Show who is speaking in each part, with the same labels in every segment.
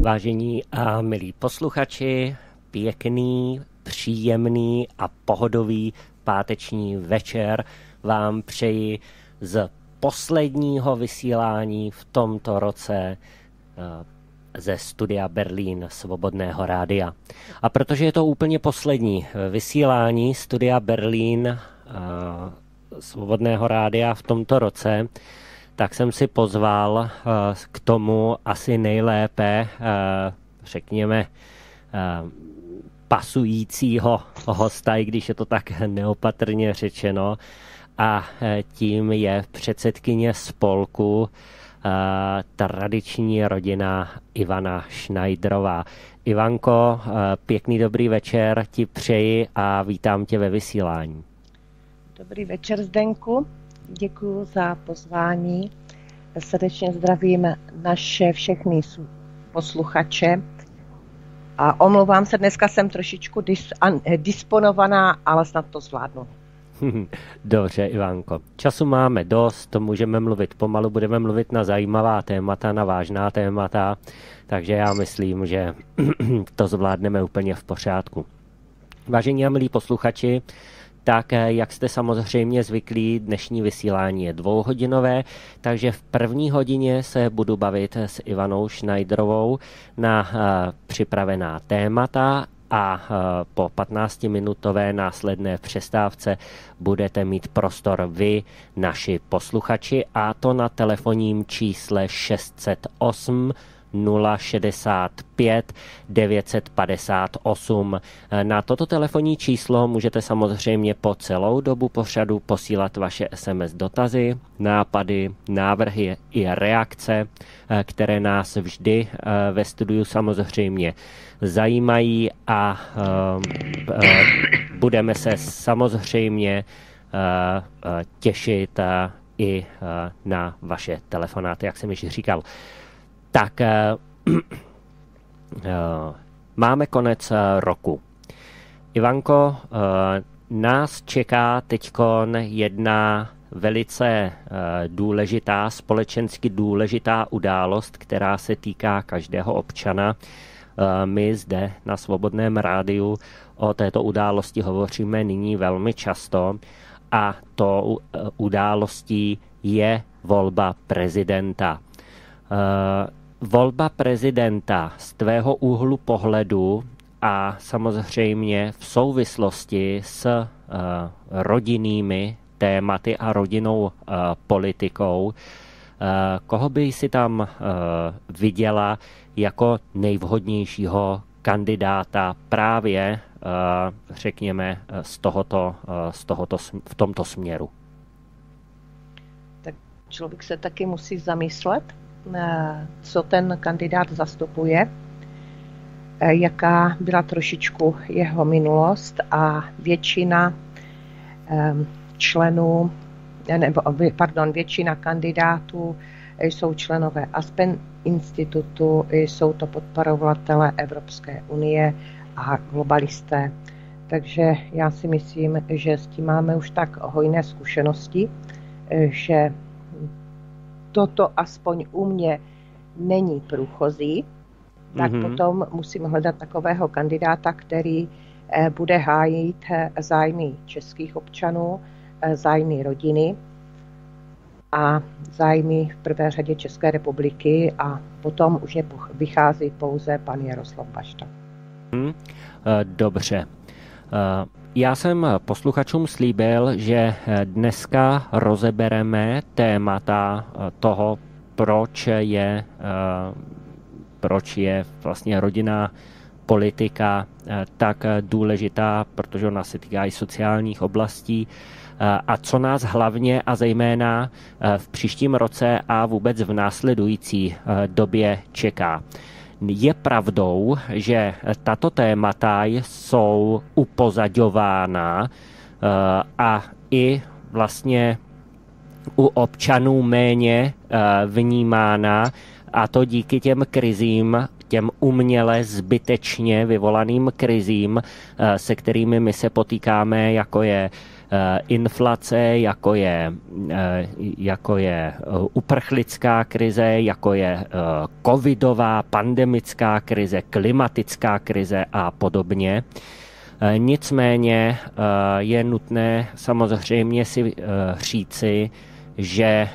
Speaker 1: Vážení a milí posluchači, pěkný, příjemný a pohodový páteční večer vám přeji z posledního vysílání v tomto roce eh, ze studia Berlín Svobodného rádia. A protože je to úplně poslední eh, vysílání studia Berlín eh, Svobodného rádia v tomto roce, tak jsem si pozval eh, k tomu asi nejlépe, eh, řekněme, eh, pasujícího hosta, i když je to tak neopatrně řečeno, a tím je předsedkyně spolku tradiční rodina Ivana Schneiderová. Ivanko, pěkný dobrý večer ti přeji a vítám tě ve vysílání.
Speaker 2: Dobrý večer, Zdenku děkuji za pozvání. Srdečně zdravím naše všechny posluchače. A omlouvám se, dneska jsem trošičku dis, an, disponovaná, ale snad to zvládnu.
Speaker 1: Dobře, Ivanko. Času máme dost, můžeme mluvit pomalu, budeme mluvit na zajímavá témata, na vážná témata, takže já myslím, že to zvládneme úplně v pořádku. Vážení a milí posluchači, tak eh, jak jste samozřejmě zvyklí, dnešní vysílání je dvouhodinové, takže v první hodině se budu bavit s Ivanou Schneiderovou na uh, připravená témata a uh, po 15-minutové následné přestávce budete mít prostor vy, naši posluchači, a to na telefonním čísle 608 065 958. Na toto telefonní číslo můžete samozřejmě po celou dobu pořadu posílat vaše SMS dotazy, nápady, návrhy i reakce, které nás vždy eh, ve studiu samozřejmě zajímají a eh, eh, budeme se samozřejmě těšit i na vaše telefonáty, jak jsem již říkal tak eh, eh, máme konec eh, roku. Ivanko, nás čeká teď jedna velice důležitá, společensky důležitá událost, která se týká každého občana. My zde na Svobodném rádiu o této události hovoříme nyní velmi často a to událostí je volba prezidenta volba prezidenta z tvého úhlu pohledu a samozřejmě v souvislosti s uh, rodinnými tématy a rodinnou uh, politikou, uh, koho by si tam viděla jako nejvhodnějšího kandidáta právě, řekněme, z tohoto, z tohoto, v tomto směru?
Speaker 2: Tak člověk se taky musí zamyslet, co ten kandidát zastupuje, eh, jaká byla trošičku jeho minulost a většina eh, členů, nebo pardon, většina kandidátů jsou členové Aspen institutu, jsou to podporovatelé Evropské unie a globalisté. Takže já si myslím, že s tím máme už tak hojné zkušenosti, že toto aspoň u mě není průchozí, tak mm-hmm. potom musím hledat takového kandidáta, který eh, bude hájit eh, zájmy českých občanů, eh, zájmy rodiny a zájmy v prvé řadě České republiky a potom už mě vychází pouze pan Jaroslav Bašta.
Speaker 1: Hmm, dobře. Já jsem posluchačům slíbil, že dneska rozebereme témata toho, proč je, proč je vlastně rodinná politika tak důležitá, protože ona se týká i sociálních oblastí a co nás hlavně a zejména v příštím roce a vůbec v následující době čeká. Je pravdou, že tato témata jsou upozaďována eh, a i vlastně u občanů méně eh, vnímána a to díky těm krizím, těm uměle zbytečně vyvolaným krizím, eh, se kterými my se potýkáme, jako je inflace, jako je, jako je uprchlická krize, jako je covidová, pandemická krize, klimatická krize a podobně. Nicméně je nutné samozřejmě si říci, že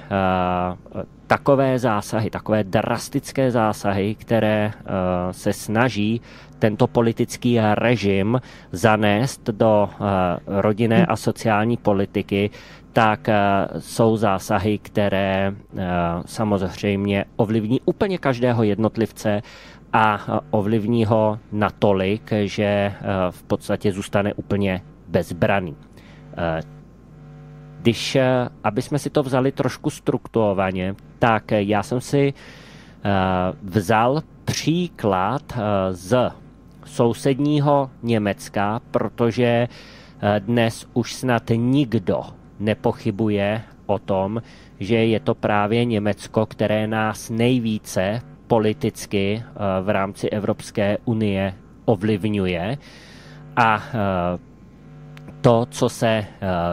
Speaker 1: takové zásahy, takové drastické zásahy, které se snaží tento politický režim zanést do rodinné a sociální politiky, tak jsou zásahy, které samozřejmě ovlivní úplně každého jednotlivce a ovlivní ho natolik, že v podstatě zůstane úplně bezbraný. Když, aby jsme si to vzali trošku strukturovaně, tak já jsem si vzal příklad z sousedního Německa, protože dnes už snad nikdo nepochybuje o tom, že je to právě Německo, které nás nejvíce politicky v rámci Evropské unie ovlivňuje. A to, co se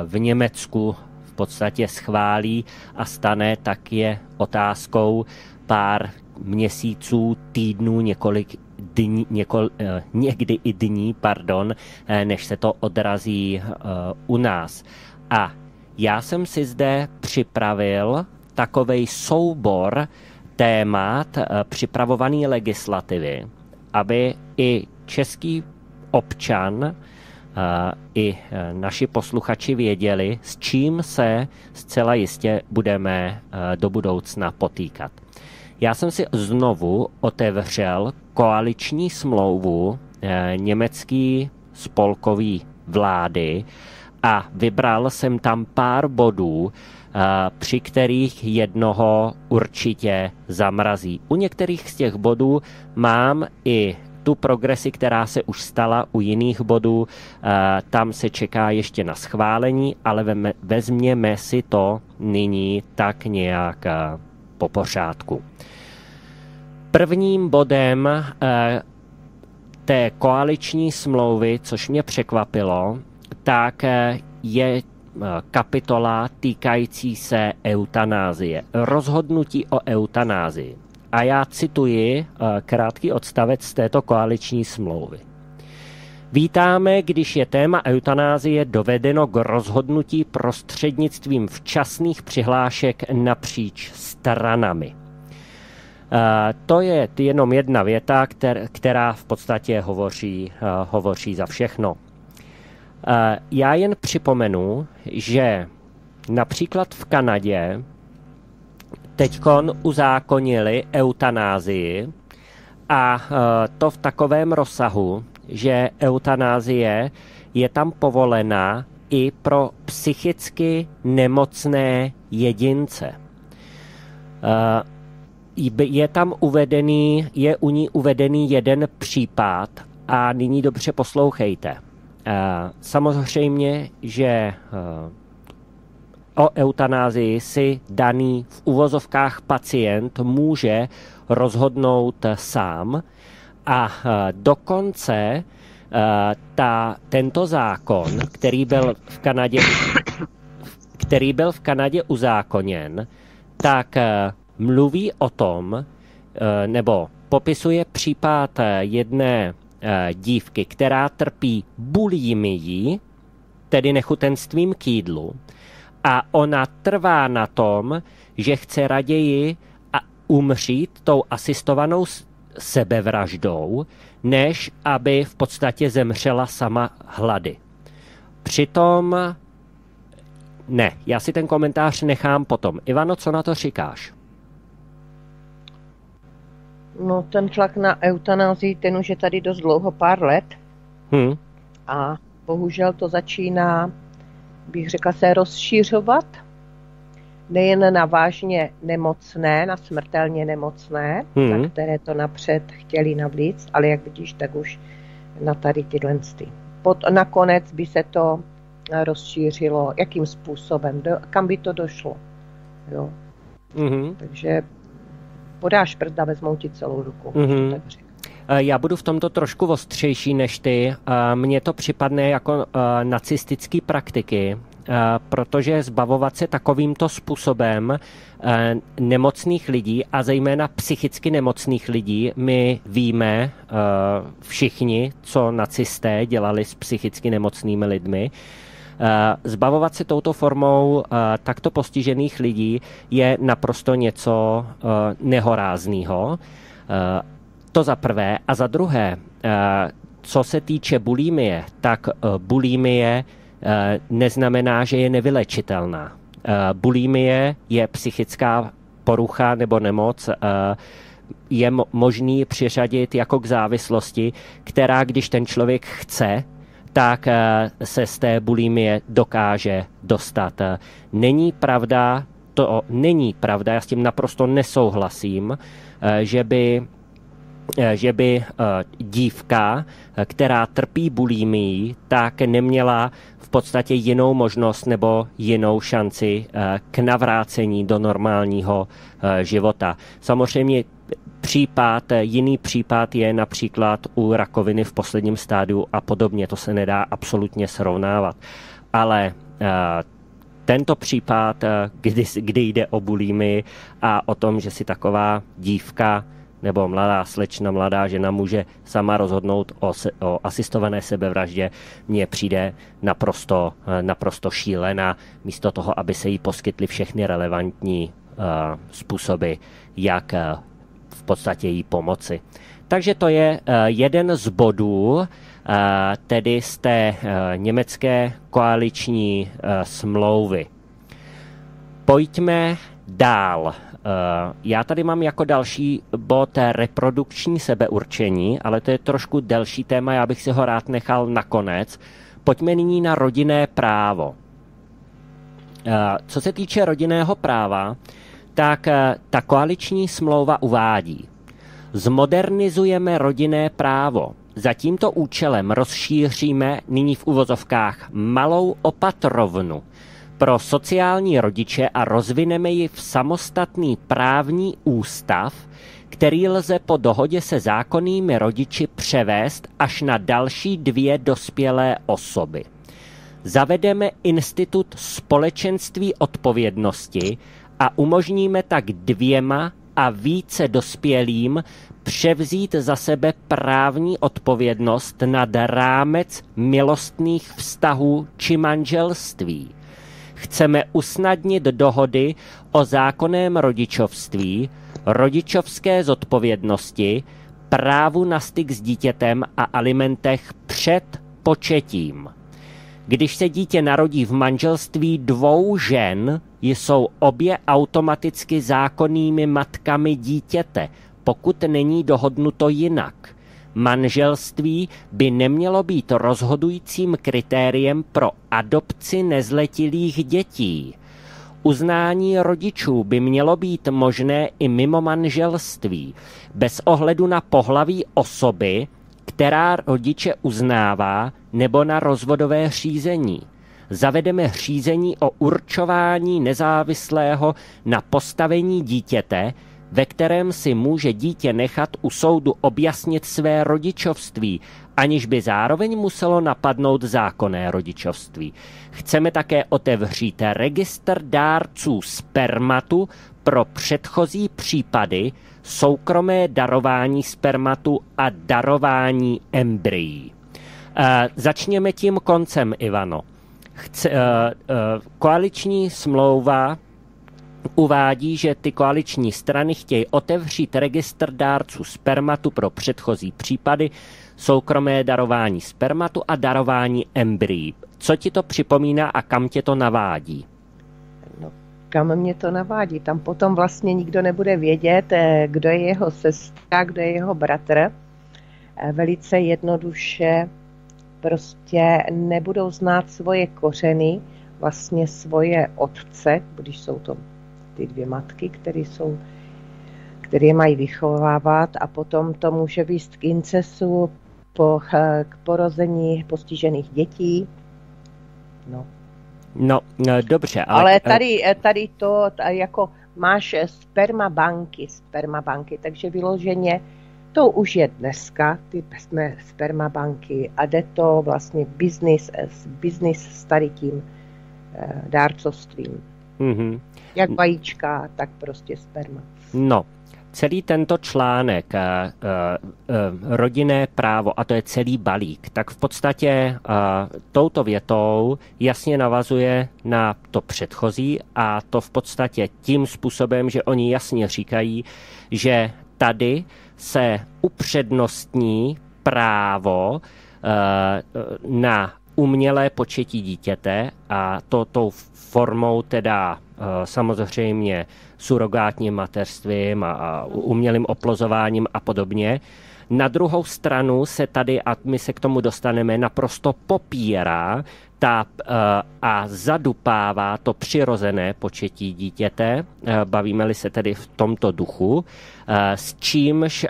Speaker 1: v Německu v podstatě schválí a stane, tak je otázkou pár měsíců, týdnů, několik dní, někol, někdy i dní, pardon, než se to odrazí u nás. A já jsem si zde připravil takový soubor témat připravované legislativy, aby i český občan i naši posluchači věděli, s čím se zcela jistě budeme do budoucna potýkat. Já jsem si znovu otevřel koaliční smlouvu německý spolkový vlády a vybral jsem tam pár bodů, při kterých jednoho určitě zamrazí. U některých z těch bodů mám i tu progresi, která se už stala u jiných bodů, tam se čeká ještě na schválení, ale vezměme si to nyní tak nějak po pořádku. Prvním bodem té koaliční smlouvy, což mě překvapilo, tak je kapitola týkající se eutanázie. Rozhodnutí o eutanázii. A já cituji krátký odstavec z této koaliční smlouvy. Vítáme, když je téma eutanázie dovedeno k rozhodnutí prostřednictvím včasných přihlášek napříč stranami. To je jenom jedna věta, která v podstatě hovoří, hovoří za všechno. Já jen připomenu, že například v Kanadě teďkon uzákonili eutanázii a to v takovém rozsahu, že eutanázie je tam povolená i pro psychicky nemocné jedince. Je tam uvedený, je u ní uvedený jeden případ a nyní dobře poslouchejte. Samozřejmě, že o eutanázii si daný v uvozovkách pacient může rozhodnout sám a dokonce ta, tento zákon, který byl v Kanadě, který byl v Kanadě uzákoněn, tak mluví o tom, nebo popisuje případ jedné dívky, která trpí bulimií, tedy nechutenstvím k jídlu, a ona trvá na tom, že chce raději umřít tou asistovanou sebevraždou, než aby v podstatě zemřela sama hlady. Přitom ne, já si ten komentář nechám potom. Ivano, co na to říkáš?
Speaker 2: No ten tlak na eutanázii, ten už je tady dost dlouho, pár let.
Speaker 1: Hmm.
Speaker 2: A bohužel to začíná bych řekla, se rozšířovat nejen na vážně nemocné, na smrtelně nemocné, hmm. na které to napřed chtěli navlíct, ale jak vidíš, tak už na tady tyhle ty. Pod, nakonec by se to rozšířilo, jakým způsobem, do, kam by to došlo. Jo.
Speaker 1: hmm
Speaker 2: Takže podáš prda, vezmou ti celou ruku.
Speaker 1: hmm Tak Eh, já budu v tomto trošku ostřejší než ty. Eh, mně to připadne jako eh, nacistický praktiky, protože zbavovat se takovýmto způsobem nemocných lidí a zejména psychicky nemocných lidí, my víme všichni, co nacisté dělali s psychicky nemocnými lidmi, Zbavovat se touto formou takto postižených lidí je naprosto něco nehorázného. To za prvé. A za druhé, co se týče bulimie, tak bulimie neznamená, že je nevylečitelná. Bulimie je psychická porucha nebo nemoc, je možný přiřadit jako k závislosti, která, když ten člověk chce, tak eh, se z té bulimie dokáže dostat. Není pravda, to není pravda, já s tím naprosto nesouhlasím, eh, že by eh, že by dívka, která trpí bulimií, tak neměla v podstatě jinou možnost nebo jinou šanci k navrácení do normálního života. Samozřejmě případ, jiný případ je například u rakoviny v posledním stádiu a podobně. To se nedá absolutně srovnávat. Ale uh, tento případ, uh, kdy, kdy jde o bulímy a o tom, že si taková dívka nebo mladá slečna, mladá žena může sama rozhodnout o, se, o asistované sebevraždě, mně přijde naprosto, naprosto šílená, místo toho, aby se jí poskytly všechny relevantní uh, způsoby, jak v podstatě jí pomoci. Takže to je eh, jeden z bodů, eh, tedy z té eh, německé koaliční smlouvy. Pojďme dál. Já tady mám jako další bod reprodukční sebeurčení, ale to je trošku delší téma, já bych si ho rád nechal nakonec. Pojďme nyní na rodinné právo. Co se týče rodinného práva, tak eh, ta koaliční smlouva uvádí. Zmodernizujeme rodinné právo. Za tímto účelem rozšíříme nyní v uvozovkách malou opatrovnu pro sociální rodiče a rozvineme ji v samostatný právní ústav, který lze po dohodě se zákonnými rodiči převést až na další dvě dospělé osoby. Zavedeme institut společenství odpovědnosti, a umožníme tak dvěma a více dospělým převzít za sebe právní odpovědnost nad rámec milostných vztahů či manželství. Chceme usnadnit dohody o zákonném rodičovství, rodičovské zodpovědnosti, právu na styk s dítětem a alimentech před početím. Když se dítě narodí v manželství dvou žen, jsou obě automaticky zákonnými matkami dítěte, pokud není dohodnuto jinak. Manželství by nemělo být rozhodujícím kritériem pro adopci nezletilých dětí. Uznání rodičů by mělo být možné i mimo manželství, bez ohledu na pohlaví osoby, která rodiče uznává, nebo na rozvodové řízení. Zavedeme řízení o určování nezávislého na postavení dítěte, ve kterém si může dítě nechat u soudu objasnit své rodičovství, aniž by zároveň muselo napadnout zákonné rodičovství. Chceme také otevřít registr dárců spermatu pro předchozí případy, soukromé darování spermatu a darování embryí. E, začněme tím koncem, Ivano. Chce, e, e, koaliční smlouva uvádí, že ty koaliční strany chtějí otevřít registr dárců spermatu pro předchozí případy, soukromé darování spermatu a darování embryí. Co ti to připomíná a kam tě to navádí?
Speaker 2: Kam mě to navádí. Tam potom vlastně nikdo nebude vědět, eh, kdo je jeho sestra, kdo je jeho bratr. Eh, velice jednoduše prostě nebudou znát svoje kořeny, vlastně svoje otce, když jsou to ty dvě matky, které jsou které mají vychovávat a potom to může výst k incesu, po, eh, k porození postižených dětí.
Speaker 1: No, No, no, dobře.
Speaker 2: Ale, ale tady, tady to jako máš spermabanky, spermabanky, takže vyloženě to už je dneska, ty spermabanky a jde to vlastně business, business s tady tím dárcovstvím. Mm-hmm. Jak vajíčka, tak prostě sperma.
Speaker 1: No, celý tento článek uh, uh, rodinné právo, a to je celý balík, tak v podstatě touto větou jasně navazuje na to předchozí a to v podstatě tím způsobem, že oni jasně říkají, že tady se upřednostní právo na umělé početí dítěte a to tou formou teda samozřejmě surogátním mateřstvím a umělým oplozováním a podobně. Na druhou stranu se tady, a my se k tomu dostaneme, naprosto popírá ta, eh, a zadupává to přirozené početí dítěte, eh, bavíme-li se tedy v tomto duchu, eh, s čímž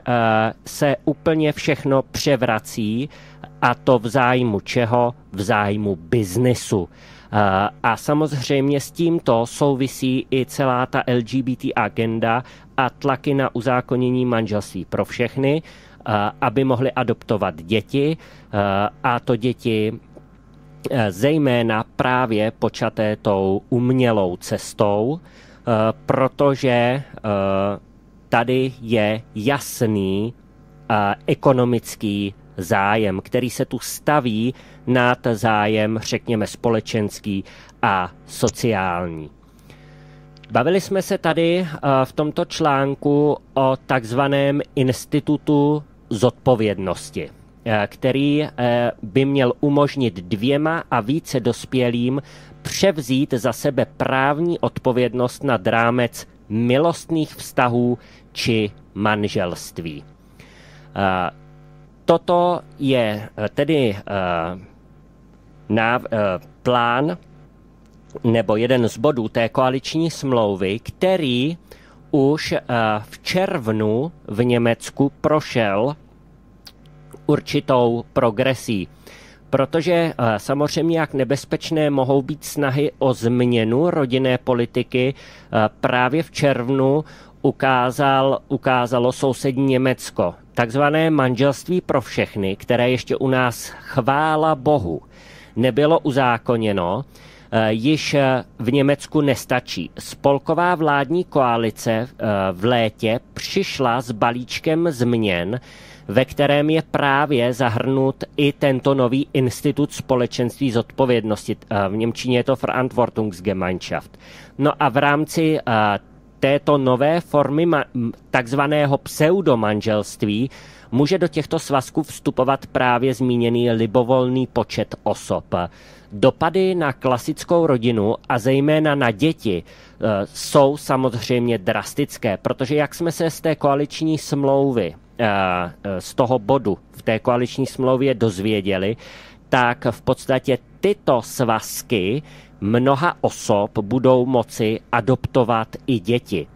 Speaker 1: se úplně všechno převrací a to v zájmu čeho? V zájmu biznesu. A samozřejmě s tímto souvisí i celá ta LGBT agenda a tlaky na uzákonění manželství pro všechny, aby mohli adoptovat děti a to děti zejména právě počaté tou umělou cestou, protože tady je jasný ekonomický zájem, který se tu staví nad zájem, řekněme, společenský a sociální. Bavili jsme se tady eh, v tomto článku o takzvaném institutu zodpovědnosti, který eh, by měl umožnit dvěma a více dospělým převzít za sebe právní odpovědnost na drámec milostných vztahů či manželství. Toto je tedy na, uh, plán nebo jeden z bodů té koaliční smlouvy, který už v červnu v Německu prošel určitou progresí. Protože uh, samozřejmě jak nebezpečné mohou být snahy o změnu rodinné politiky, uh, právě v červnu ukázal, ukázalo sousední Německo. Takzvané manželství pro všechny, které ještě u nás chvála Bohu nebylo uzákoněno, eh, již eh, v Německu nestačí. Spolková vládní koalice eh, v létě přišla s balíčkem změn, ve kterém je právě zahrnut i tento nový institut společenství zodpovědnosti. V Němčině je to Verantwortungsgemeinschaft. No a v rámci této nové formy takzvaného pseudomanželství může do těchto svazků vstupovat právě zmíněný libovolný počet osob. Dopady na klasickou rodinu a zejména na děti eh, jsou samozřejmě drastické, protože jak jsme se z té koaliční smlouvy, eh, eh, z toho bodu v té koaliční smlouvě dozvěděli, tak v podstatě tyto svazky mnoha osob budou moci adoptovat i děti.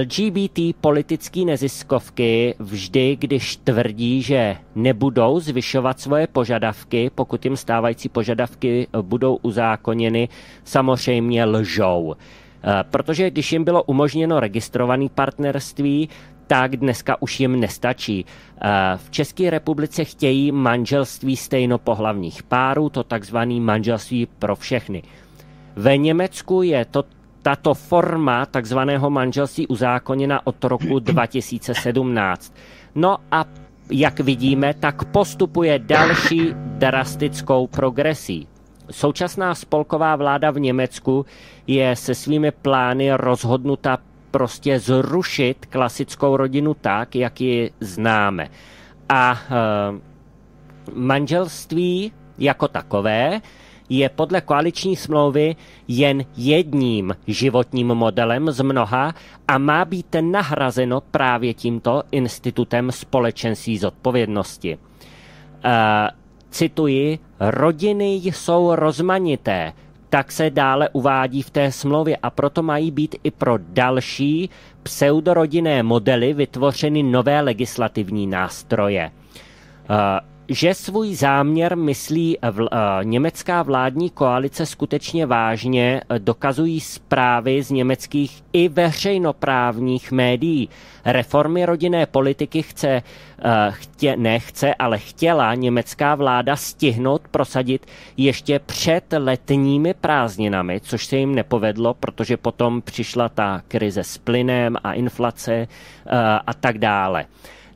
Speaker 1: LGBT politické neziskovky vždy, když tvrdí, že nebudou zvyšovat svoje požadavky, pokud jim stávající požadavky budou uzákoněny, samozřejmě lžou. Eh, protože když jim bylo umožněno registrované partnerství, tak dneska už jim nestačí. Eh, v České republice chtějí manželství stejnopohlavních párů, to takzvané manželství pro všechny. Ve Německu je to tato forma takzvaného manželství uzákoněna od roku 2017. No a jak vidíme, tak postupuje další drastickou progresí. Současná spolková vláda v Německu je se svými plány rozhodnuta prostě zrušit klasickou rodinu tak, jak ji známe. A e, manželství jako takové je podle koaliční smlouvy jen jedním životním modelem z mnoha a má být nahrazeno právě tímto institutem společenství zodpovědnosti. Uh, cituji, rodiny jsou rozmanité, tak se dále uvádí v té smlouvě a proto mají být i pro další pseudorodinné modely vytvořeny nové legislativní nástroje. Uh, že svůj záměr myslí vl, německá vládní koalice skutečně vážně, dokazují zprávy z německých i veřejnoprávních médií. Reformy rodinné politiky chce, chtě, nechce, ale chtěla německá vláda stihnout prosadit ještě před letními prázdninami, což se jim nepovedlo, protože potom přišla ta krize s plynem a inflace a tak dále.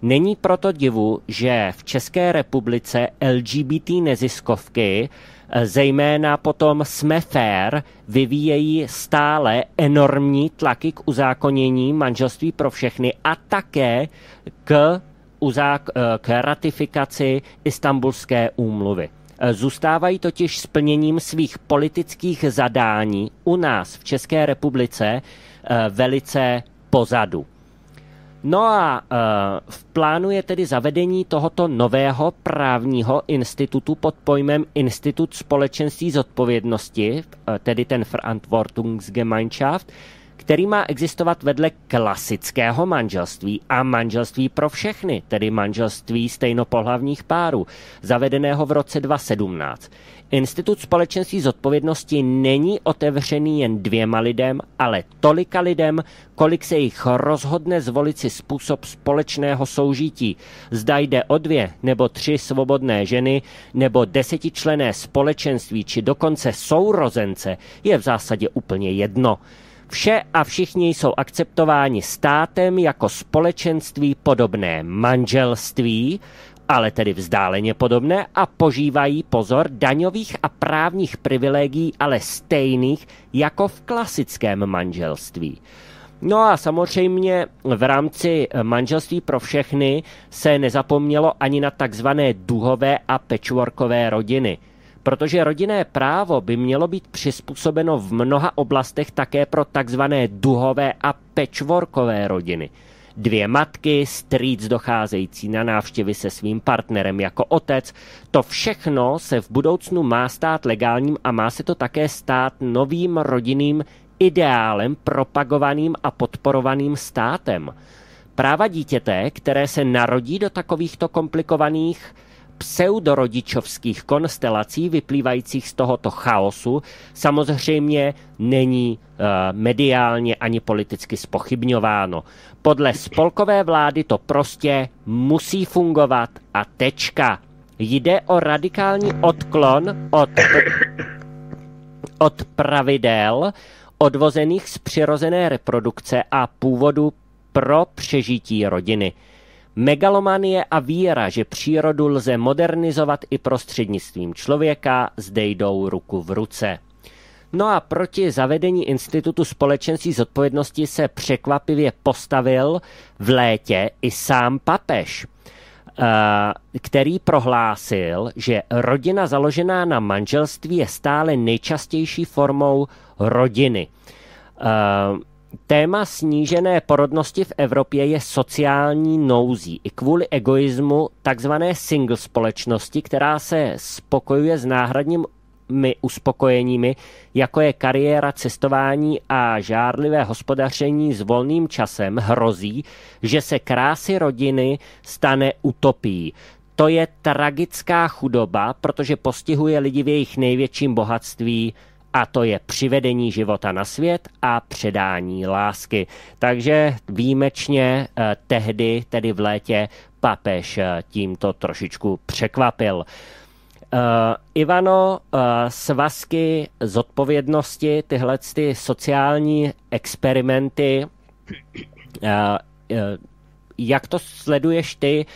Speaker 1: Není proto divu, že v České republice LGBT neziskovky, eh, zejména potom jsme fair, vyvíjejí stále enormní tlaky k uzákonění manželství pro všechny a také k, uzák- eh, k ratifikaci Istanbulské úmluvy. Eh, zůstávají totiž splněním svých politických zadání u nás v České republice velice pozadu. No a uh, v plánu je tedy zavedení tohoto nového právního institutu pod pojmem Institut společenství zodpovědnosti, uh, tedy ten Verantwortungsgemeinschaft, který má existovat vedle klasického manželství a manželství pro všechny, tedy manželství stejnopohlavních párů, zavedeného v roce 2017. Institut společenství zodpovědnosti není otevřený jen dvěma lidem, ale tolika lidem, kolik se jich rozhodne zvolit si způsob společného soužití. Zda jde o dvě nebo tři svobodné ženy, nebo desetičlené společenství, či dokonce sourozence, je v zásadě úplně jedno. Vše a všichni jsou akceptováni státem jako společenství podobné manželství, ale tedy vzdáleně podobné a požívají pozor daňových a právních privilegií, ale stejných jako v klasickém manželství. No a samozřejmě v rámci manželství pro všechny se nezapomnělo ani na takzvané duhové a pečvorkové rodiny. Protože rodinné právo by mělo být přizpůsobeno v mnoha oblastech také pro takzvané duhové a pečvorkové rodiny – dvě matky, strýc docházející na návštěvy se svým partnerem jako otec. To všechno se v budoucnu má stát legálním a má se to také stát novým rodinným ideálem propagovaným a podporovaným státem. Práva dítěte, které se narodí do takovýchto komplikovaných pseudorodičovských konstelací vyplývajících z tohoto chaosu samozřejmě není uh, mediálně ani politicky spochybňováno. Podle spolkové vlády to prostě musí fungovat a tečka. Jde o radikální odklon od, od pravidel odvozených z přirozené reprodukce a původu pro přežití rodiny. Megalomanie a víra, že přírodu lze modernizovat i prostřednictvím člověka, zde jdou ruku v ruce. No a proti zavedení institutu společenství zodpovědnosti se překvapivě postavil v létě i sám papež, eh, který prohlásil, že rodina založená na manželství je stále nejčastější formou rodiny. Eh, Téma snížené porodnosti v Evropě je sociální nouzí i kvůli egoismu takzvané single společnosti, která se spokojuje s náhradními uspokojeními, jako je kariéra, cestování a žárlivé hospodaření s volným časem, hrozí, že se krásy rodiny stane utopií. To je tragická chudoba, protože postihuje lidi v jejich největším bohatství a to je přivedení života na svět a předání lásky. Takže výjimečně eh, tehdy, tedy v létě, papež eh, tímto trošičku překvapil. Uh, Ivano, uh, svazky zodpovědnosti, tyhle ty sociální experimenty, uh, uh, jak to sleduješ ty?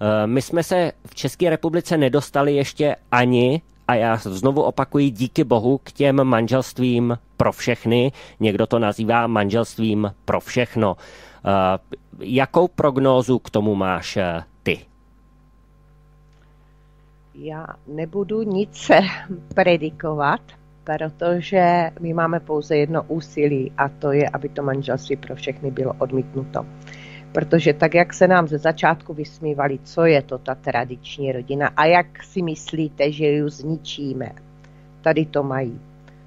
Speaker 1: Uh, my jsme se v České republice nedostali ještě ani a já znovu opakuji díky bohu k těm manželstvím pro všechny. Někdo to nazývá manželstvím pro všechno. Uh, jakou prognózu k tomu máš uh, ty?
Speaker 2: Já nebudu nic predikovat, protože my máme pouze jedno úsilí a to je, aby to manželství pro všechny bylo odmítnuto. Protože tak, jak se nám ze začátku vysmívali, co je to ta tradiční rodina a jak si myslíte, že ji zničíme. Tady to mají.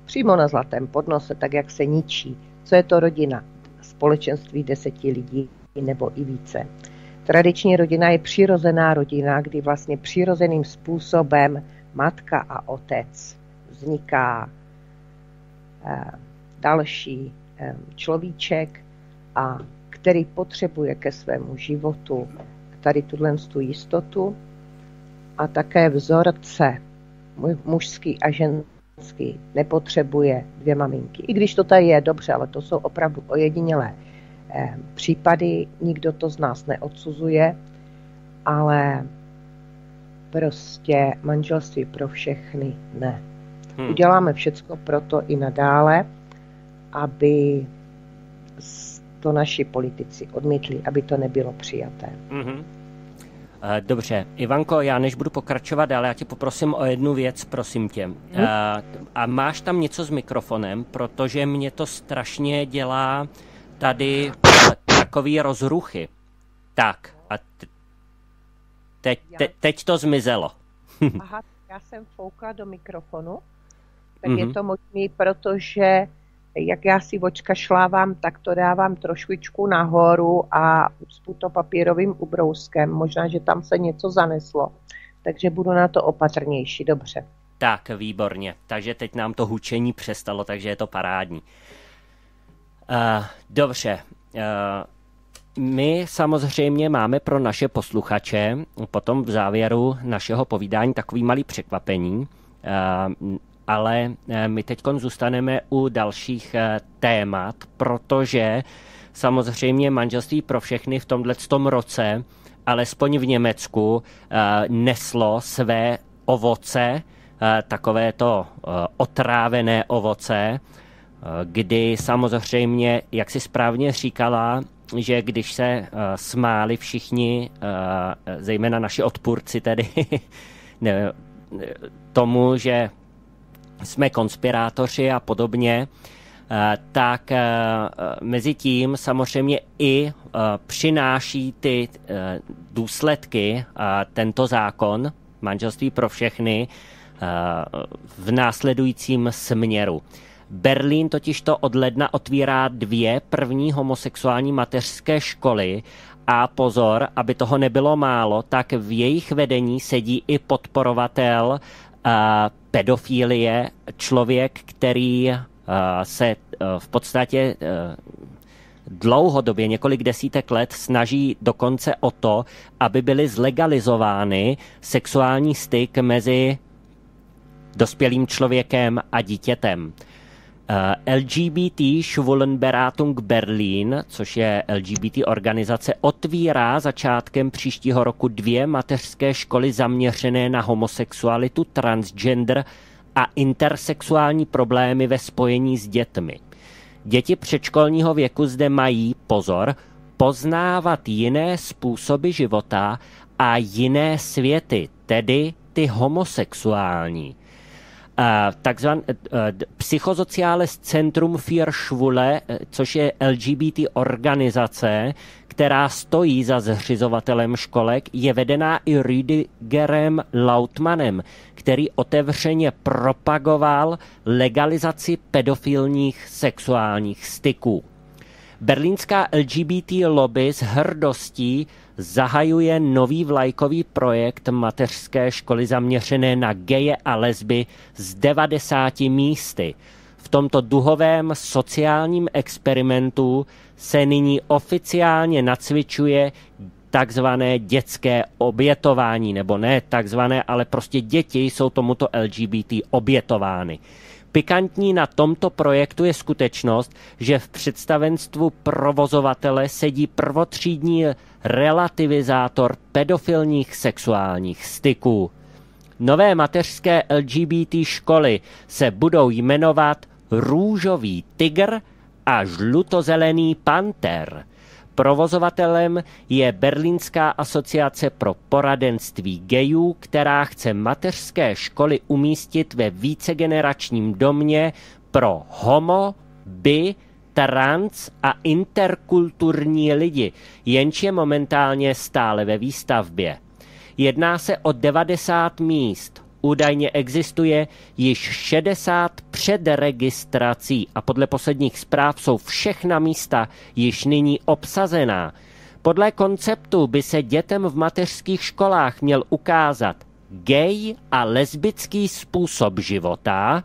Speaker 2: Přímo na zlatém podnose, tak jak se ničí. Co je to rodina? Společenství deseti lidí nebo i více. Tradiční rodina je přirozená rodina, kdy vlastně přirozeným způsobem matka a otec vzniká eh, další eh, človíček, a který potřebuje ke svému životu tady tuhle tu jistotu a také vzorce mužský a ženský nepotřebuje dvě maminky. I když to tady je dobře, ale to jsou opravdu ojedinělé eh, případy, nikdo to z nás neodsuzuje, ale prostě manželství pro všechny ne. Hmm. Uděláme všecko proto i nadále, aby to naši politici odmítli, aby to nebylo přijaté. Mm-hmm.
Speaker 1: Dobře, Ivanko, já než budu pokračovat ale já tě poprosím o jednu věc, prosím tě. Hmm. A máš tam něco s mikrofonem, protože mě to strašně dělá tady takový rozruchy. Tak, a teď, te, teď to zmizelo.
Speaker 2: Aha, já jsem foukla do mikrofonu, tak mm-hmm. je mhm. to možný, protože jak já si vočka šlávám, tak to dávám trošičku nahoru a ucpu to papírovým ubrouskem. Možná, že tam se něco zaneslo, takže budu na to opatrnější, dobře.
Speaker 1: Tak, výborně. Takže teď nám to hučení přestalo, takže je to parádní. Uh, dobře. Uh, my samozřejmě máme pro naše posluchače potom v závěru našeho povídání takový malý překvapení. Uh, ale eh, my teď zůstaneme u dalších eh, témat, protože samozřejmě manželství pro všechny v tomhle roce, alespoň v Německu, eh, neslo své ovoce, takové to otrávené ovoce, kdy samozřejmě, jak si správně říkala, že když se smáli všichni, zejména naši odpůrci tedy, tomu, že jsme konspirátoři a podobně, eh, tak eh, mezi tím samozřejmě i eh, přináší ty důsledky tento zákon manželství pro všechny v následujícím směru. Berlín totiž to od ledna otvírá dvě první homosexuální mateřské školy a pozor, aby toho nebylo málo, tak v jejich vedení sedí i podporovatel pedofilie, člověk, který se v podstatě dlouhodobě, několik desítek let, snaží dokonce o to, aby byly zlegalizovány sexuální styk mezi dospělým člověkem a dítětem. Eh, LGBT Schwulenberatung Berlin, což je LGBT organizace, otvírá začátkem příštího roku dvě mateřské školy zaměřené na homosexualitu, transgender a intersexuální problémy ve spojení s dětmi. Děti předškolního věku zde mají, pozor, poznávat jiné způsoby života a jiné světy, tedy ty homosexuální takzvan eh, Psychosociales Centrum für Schwule, eh, což je LGBT organizace, která stojí za zřizovatelem školek, je vedená i Rüdigerem Lautmanem, který otevřeně propagoval legalizaci pedofilních sexuálních styků. Berlínská LGBT lobby s hrdostí zahajuje nový vlajkový projekt mateřské školy zaměřené na geje a lesby z 90 místy. V tomto duhovém sociálním experimentu se nyní oficiálně nacvičuje takzvané dětské obětování, nebo ne takzvané, ale prostě děti jsou tomuto LGBT obětovány. Pikantní na tomto projektu je skutečnost, že v představenstvu provozovatele sedí prvotřídní relativizátor pedofilních sexuálních styků. Nové mateřské LGBT školy se budou jmenovat Růžový tygr a Žlutozelený panter – Provozovatelem je Berlínská asociace pro poradenství gejů, která chce mateřské školy umístit ve vícegeneračním domě pro homo, by, trans a interkulturní lidi, jenž je momentálně stále ve výstavbě. Jedná se o 90 míst, Údajně existuje již 60 předregistrací a podle posledních zpráv jsou všechna místa již nyní obsazená. Podle konceptu by se dětem v mateřských školách měl ukázat gay a lesbický způsob života,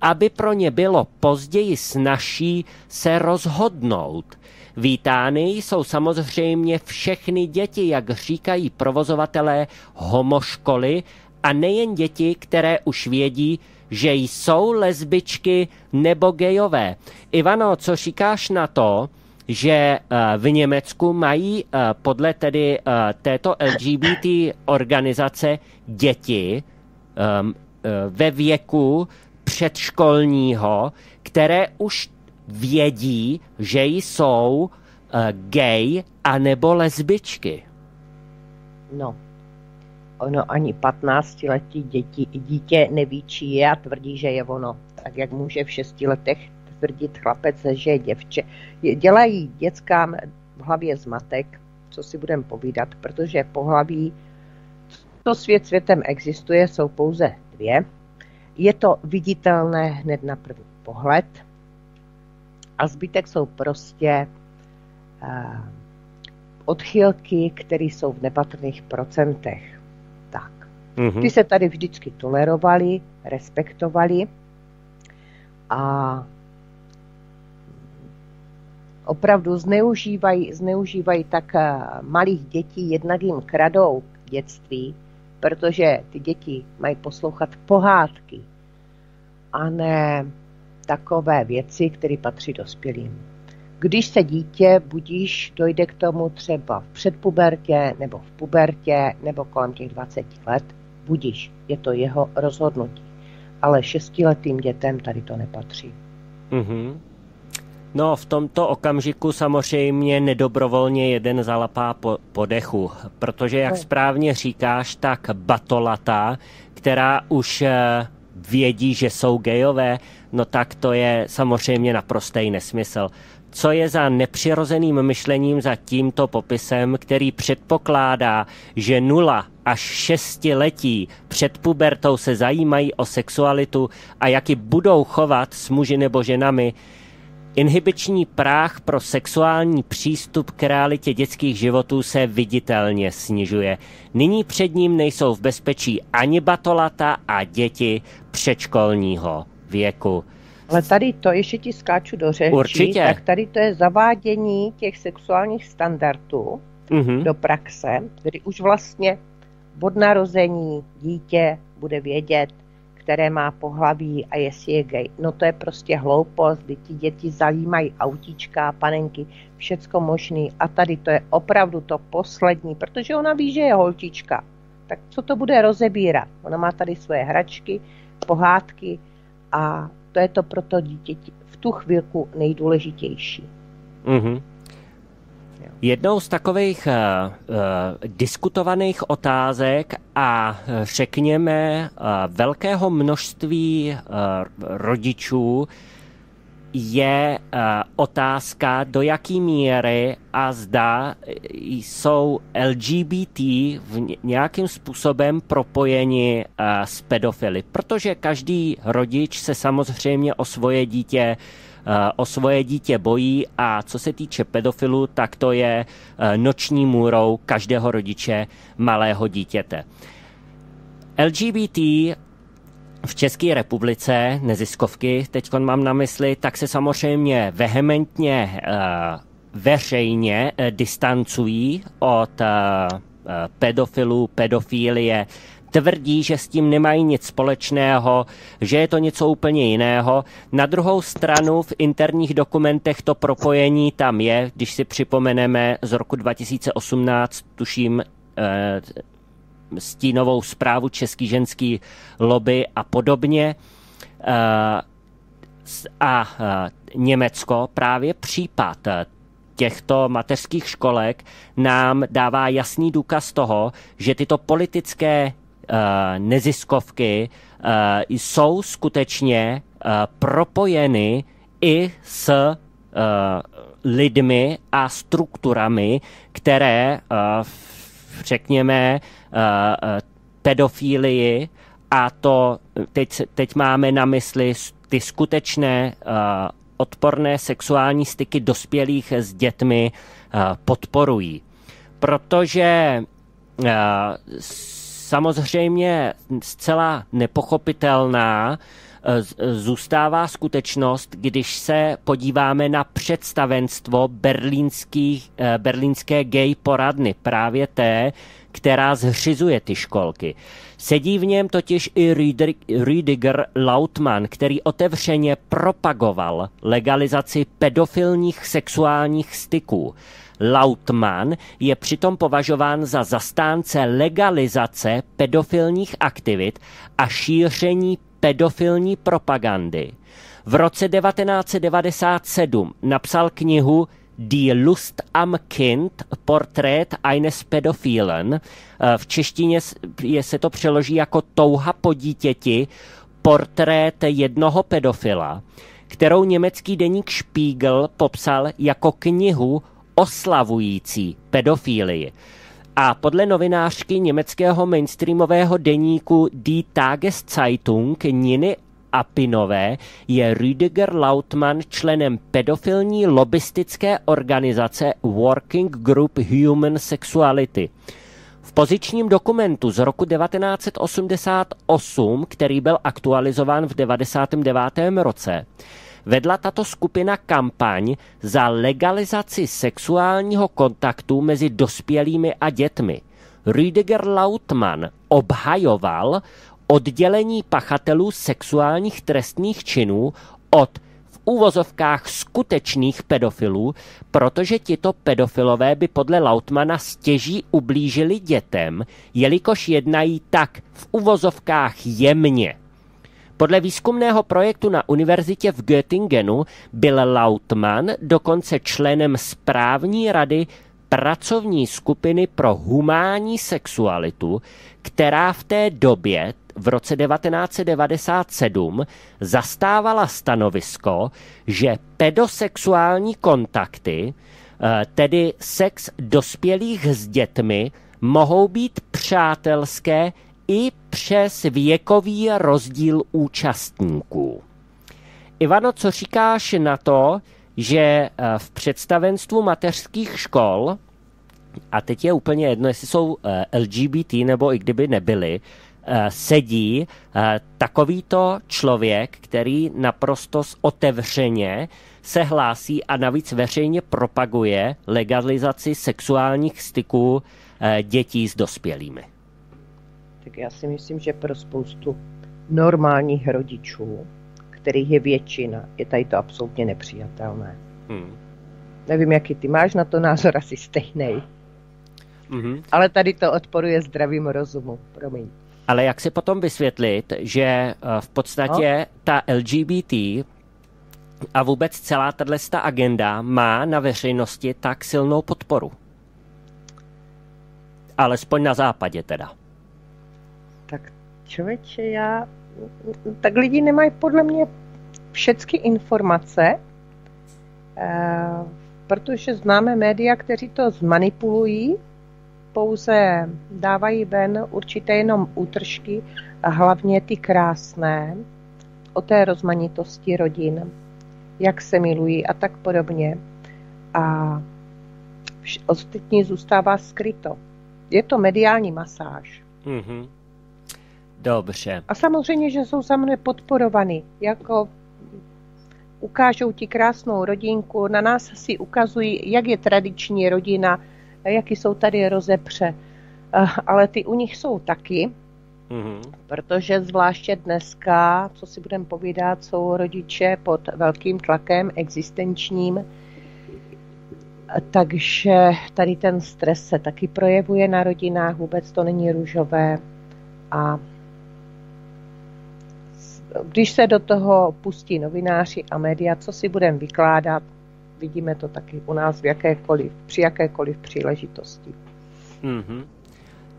Speaker 1: aby pro ně bylo později snažší se rozhodnout. Vítány jsou samozřejmě všechny děti, jak říkají provozovatelé homoškoly, a nejen děti, které už vědí, že jsou lesbičky nebo gejové. Ivano, co říkáš na to, že eh, v Německu mají eh, podle tedy eh, této LGBT organizace děti ehm, ve věku předškolního, které už vědí, že jsou gay a nebo lesbičky.
Speaker 2: No, ono ani 15-letí děti, dítě neví, či je a tvrdí, že je ono. Tak jak může v 6 letech tvrdit chlapec, že je děvče. Dělají dětskám v hlavě zmatek, co si budeme povídat, protože pohlaví, to svět světem existuje, jsou pouze dvě. Je to viditelné hned na první pohled a zbytek jsou prostě uh, odchylky, které jsou v nepatrných procentech. Mm-hmm. Ty se tady vždycky tolerovali, respektovali a opravdu zneužívají, zneužívají tak eh, malých dětí, jednak jim kradou dětství, protože ty děti mají poslouchat pohádky a ne takové věci, které patří dospělým. Když se dítě budíš, dojde k tomu třeba v předpubertě nebo v pubertě nebo kolem těch 20 let, budíš, je to jeho rozhodnutí. Ale šestiletým dětem tady to nepatří. Mm-hmm.
Speaker 1: No, v tomto okamžiku samozřejmě nedobrovolně jeden zalapá po, po dechu, protože jak správně říkáš, tak batolata, která už eh, vědí, že jsou gejové, no tak to je samozřejmě naprostý nesmysl. Co je za nepřirozeným myšlením za tímto popisem, který předpokládá, že nula až šestiletí před pubertou se zajímají o sexualitu a jak ji budou chovat s muži nebo ženami, Inhibiční práh pro sexuální přístup k realitě dětských životů se viditelně snižuje. Nyní před ním nejsou v bezpečí ani batolata a děti předškolního věku.
Speaker 2: Ale tady to, ještě ti skáču do řeči,
Speaker 1: Určitě.
Speaker 2: tak tady to je zavádění těch sexuálních standardů mm-hmm. do praxe, kdy už vlastně od narození dítě bude vědět, které má pohlaví a jestli je gay. No to je prostě hloupost, kdy ti děti zajímají autíčka, panenky, všecko možný a tady to je opravdu to poslední, protože ona ví, že je holčička. Tak co to bude rozebírat? Ona má tady svoje hračky, pohádky a to je to pro to dítě v tu chvilku nejdůležitější. Mm-hmm.
Speaker 1: Jednou z takových uh, diskutovaných otázek a řekněme uh, velkého množství uh, rodičů je uh, otázka, do jaký míry a zda jsou LGBT v nějakým způsobem propojeni uh, s pedofily. Protože každý rodič se samozřejmě o svoje dítě Eh, o svoje dítě bojí a co se týče pedofilu, tak to je eh, noční můrou každého rodiče malého dítěte. LGBT v České republice, neziskovky, teď mám na mysli, tak se samozřejmě vehementně uh, veřejně uh, distancují od uh, pedofilů, pedofílie, tvrdí, že s tím nemají nic společného, že je to něco úplně jiného. Na druhou stranu v interních dokumentech to propojení tam je, když si připomeneme z roku 2018, tuším, eh, stínovou zprávu Český ženský lobby a podobně. Eh, a eh, Německo právě případ těchto mateřských školek nám dává jasný důkaz toho, že tyto politické Eh, neziskovky eh, jsou skutečně eh, propojeny i s lidmi a strukturami, které, řekněme, pedofílii a to teď, teď máme na mysli ty skutečné odporné sexuální styky dospělých s dětmi podporují. protože samozřejmě zcela nepochopitelná zůstává skutečnost, když se podíváme na představenstvo berlínských, berlínské gay poradny, právě té, která zřizuje ty školky. Sedí v něm totiž i Rüdiger Lautmann, který otevřeně propagoval legalizaci pedofilních sexuálních styků. Lautmann je přitom považován za zastánce legalizace pedofilních aktivit a šíření pedofilní propagandy. V roce 1997 napsal knihu Die Lust am Kind, portrét eines Pädophilen. Eh, v češtině se to přeloží jako touha po dítěti, portrét jednoho pedofila, kterou německý deník Spiegel popsal jako knihu oslavující pedofílii. A podle novinářky německého mainstreamového deníku Die Tageszeitung Niny Apinové je Rüdiger Lautmann členem pedofilní lobistické organizace Working Group Human Sexuality. V pozičním dokumentu z roku 1988, který byl aktualizován v 99. roce, vedla tato skupina kampaň za legalizaci sexuálního kontaktu mezi dospělými a dětmi. Rüdiger Lautmann obhajoval oddělení pachatelů sexuálních trestných činů od v úvozovkách skutečných pedofilů, protože tito pedofilové by podle Lautmana stěží ublížili dětem, jelikož jednají tak v úvozovkách jemně. Podle výzkumného projektu na univerzitě v Göttingenu byl Lautmann dokonce členem správní rady pracovní skupiny pro humánní sexualitu, která v té době v roce 1997 zastávala stanovisko, že pedosexuální kontakty, eh, tedy sex dospělých s dětmi, mohou být přátelské i přes věkový rozdíl účastníků. Ivano, co říkáš na to, že eh, v představenstvu mateřských škol, a teď je úplně jedno, jestli jsou eh, LGBT nebo i kdyby nebyli, Eh, sedí takovýto člověk, který naprosto otevřeně se hlásí a navíc veřejně propaguje legalizaci sexuálních styků dětí s dospělými.
Speaker 2: Tak já si myslím, že pro spoustu normálních rodičů, kterých je většina, je tady to absolutně nepřijatelné. Hmm. Nevím, jaký ty máš na to názor, asi stejný. Mm-hmm. Ale tady to odporuje zdravým rozumu, promiň.
Speaker 1: Ale jak si potom vysvětlit, že eh, v podstatě no. ta LGBT a vůbec celá tato agenda má na veřejnosti tak silnou podporu? Alespoň na západě teda.
Speaker 2: Člověče, já... Tak lidi nemají podle mě všechny informace, eh, protože známe média, kteří to zmanipulují pouze dávají ven určité jenom útržky a hlavně ty krásné o té rozmanitosti rodin, jak se milují a tak podobně. A ostatní zůstává skryto. Je to mediální masáž. Mm-hmm.
Speaker 1: Dobře.
Speaker 2: A samozřejmě, že jsou za mne podporovaný, jako ukážou ti krásnou rodinku, na nás si ukazují, jak je tradiční rodina, jaký jsou tady rozepře. Eh, ale ty u nich jsou taky, mm-hmm. protože zvláště dneska, co si budeme povídat, jsou rodiče pod velkým tlakem existenčním, takže tady ten stres se taky projevuje na rodinách, vůbec to není růžové a když se do toho pustí novináři a média, co si budeme vykládat, vidíme to taky u nás v jakékoliv, při jakékoliv příležitosti. Mm-hmm.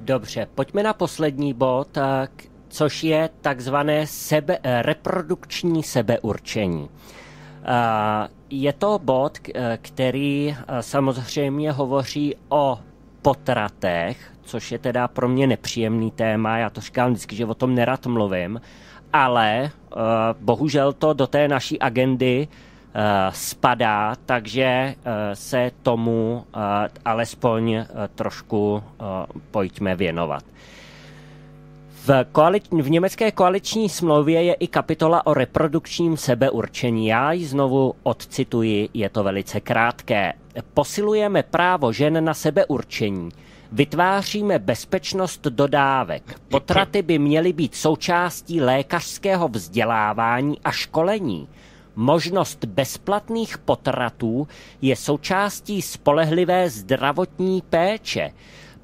Speaker 1: Dobře, pojďme na poslední bod, eh, což je takzvané sebe, eh, reprodukční sebeurčení. Eh, je to bod, který samozřejmě hovoří o potratech, což je teda pro mě nepříjemný téma, já to říkám vždycky, že o tom nerad mluvím, ale bohužel to do té naší agendy spadá, takže se tomu alespoň trošku pojďme věnovat. V, koalič- v německé koaliční smlouvě je i kapitola o reprodukčním sebeurčení. Já ji znovu odcituji, je to velice krátké. Posilujeme právo žen na sebeurčení. Vytváříme bezpečnost dodávek. Potraty by měly být součástí lékařského vzdělávání a školení. Možnost bezplatných potratů je součástí spolehlivé zdravotní péče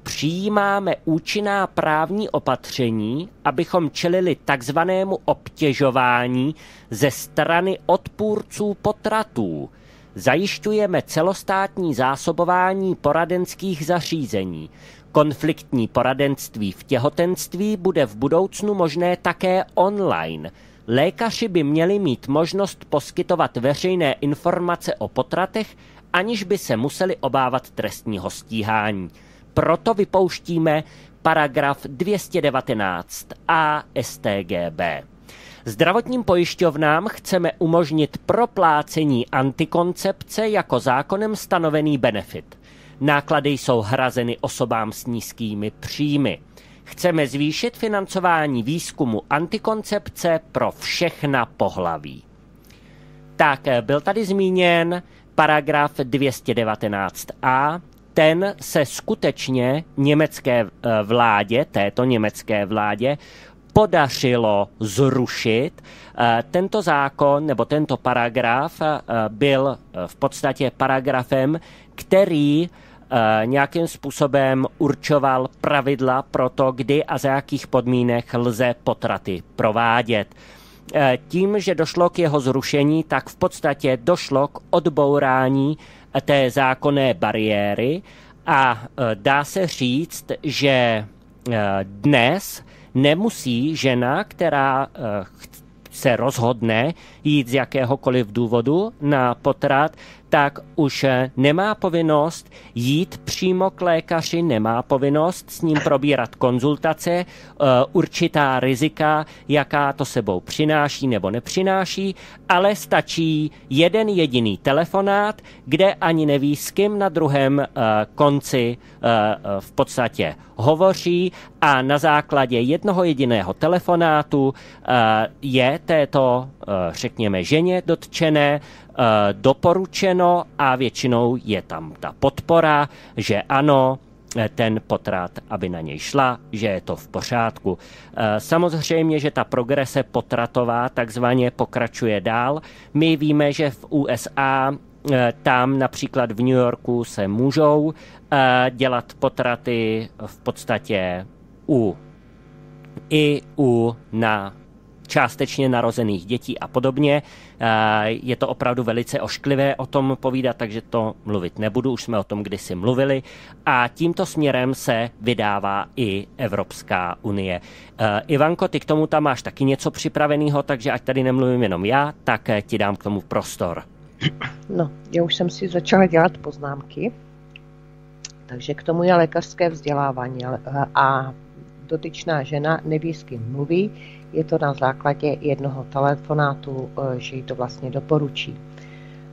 Speaker 1: přijímáme účinná právní opatření, abychom čelili takzvanému obtěžování ze strany odpůrců potratů. Zajišťujeme celostátní zásobování poradenských zařízení. Konfliktní poradenství v těhotenství bude v budoucnu možné také online. Lékaři by měli mít možnost poskytovat veřejné informace o potratech, aniž by se museli obávat trestního stíhání. Proto vypouštíme paragraf 219 a STGB. Zdravotním pojišťovnám chceme umožnit proplácení antikoncepce jako zákonem stanovený benefit. Náklady jsou hrazeny osobám s nízkými příjmy. Chceme zvýšit financování výzkumu antikoncepce pro všechna pohlaví. Tak byl tady zmíněn paragraf 219a ten se skutečně německé eh, vládě, této německé vládě, podařilo zrušit. Eh, tento zákon nebo tento paragraf eh, byl v podstatě paragrafem, který nějakým způsobem určoval pravidla pro to, kdy a za jakých podmínek lze potraty provádět. Tím, že došlo k jeho zrušení, tak v podstatě došlo k odbourání té zákonné bariéry a dá se říct, že dnes nemusí žena, která e, se rozhodne jít z jakéhokoliv důvodu na potrat, tak už nemá povinnost jít přímo k lékaři, nemá povinnost s ním probírat konzultace, eh, určitá rizika, jaká to sebou přináší nebo nepřináší, ale stačí jeden jediný telefonát, kde ani neví, s kým na druhém eh, konci eh, v podstatě hovoří a na základě jednoho jediného telefonátu je této, řekněme, ženě dotčené Eh, doporučeno a většinou je tam ta podpora, že ano, eh, ten potrat, aby na něj šla, že je to v pořádku. Eh, samozřejmě, že ta progrese potratová takzvaně pokračuje dál. My víme, že v USA tam například v New Yorku se můžou dělat potraty v podstatě u i u na částečně narozených dětí a podobně. Je to opravdu velice ošklivé o tom povídat, takže to mluvit nebudu, už jsme o tom kdysi mluvili. A tímto směrem se vydává i Evropská unie. Ivanko, ty k tomu tam máš taky něco připraveného, takže ať tady nemluvím jenom já, tak ti dám k tomu prostor.
Speaker 2: No, já už jsem si začala dělat poznámky, takže k tomu je lékařské vzdělávání a dotyčná žena neví, s kým mluví, je to na základě jednoho telefonátu, eh, že jí to vlastně doporučí.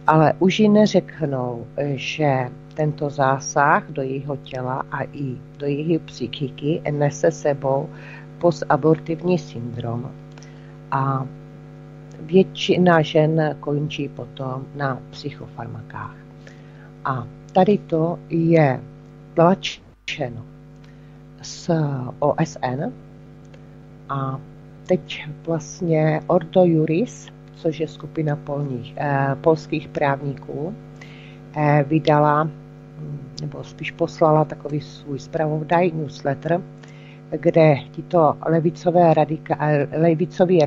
Speaker 2: Ale už jí neřeknou, eh, že tento zásah do jejího těla a i do její psychiky nese sebou postabortivní syndrom. A většina žen končí potom na psychofarmakách. A tady to je tlačeno z OSN a teď vlastně Ordo Juris, což je skupina polních, eh, polských právníků, eh, vydala, hm, nebo spíš poslala takový svůj zpravodaj newsletter, kde tito levicové, radika, levicoví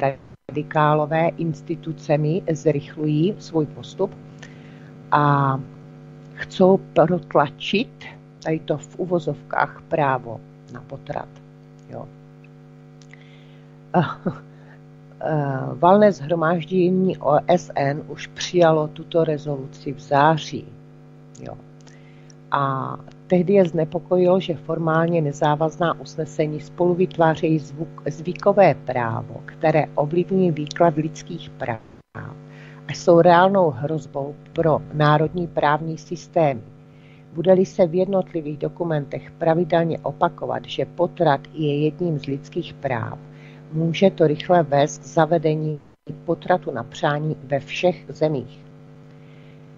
Speaker 2: radikálové institucemi zrychlují svůj postup a chcou protlačit tady to v uvozovkách právo na potrat. Jo. Valné zhromáždění OSN už přijalo tuto rezoluci v září. Jo. A tehdy je znepokojilo, že formálně nezávazná usnesení spolu vytvářejí zvuk, zvykové právo, které ovlivňuje výklad lidských práv jsou reálnou hrozbou pro národní právní systémy. Bude-li se v jednotlivých dokumentech pravidelně opakovat, že potrat je jedním z lidských práv, může to rychle vést k zavedení potratu na přání ve všech zemích.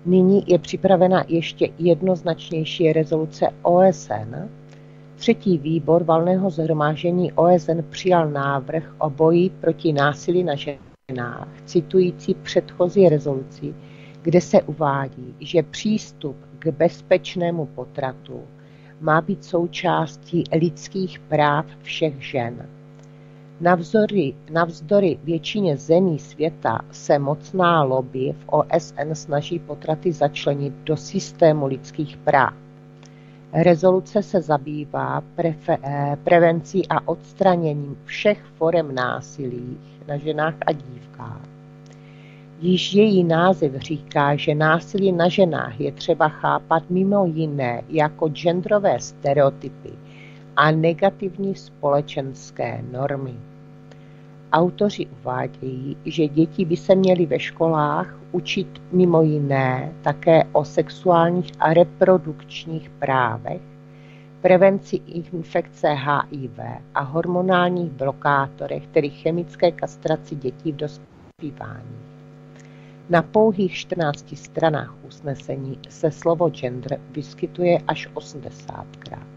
Speaker 2: Nyní je připravena ještě jednoznačnější rezoluce OSN. Třetí výbor valného zhromáždění OSN přijal návrh o boji proti násilí na ženách, citující předchozí rezoluci, kde se uvádí, že přístup k bezpečnému potratu má být součástí lidských práv všech žen. Navzdory většině zemí světa se mocná lobby v OSN snaží potraty začlenit do systému lidských práv. Rezoluce se zabývá eh, prevencí a odstraněním všech forem násilí na ženách a dívkách. Již její název říká, že násilí na ženách je třeba chápat mimo jiné jako genderové stereotypy a negativní společenské normy. Autoři uvádějí, že děti by se měly ve školách učit mimo jiné také o sexuálních a reprodukčních právech, prevenci infekce HIV a hormonálních blokátorech, tedy chemické kastraci dětí v dospívání. Na pouhých 14 stranách usnesení se slovo gender vyskytuje až 80krát.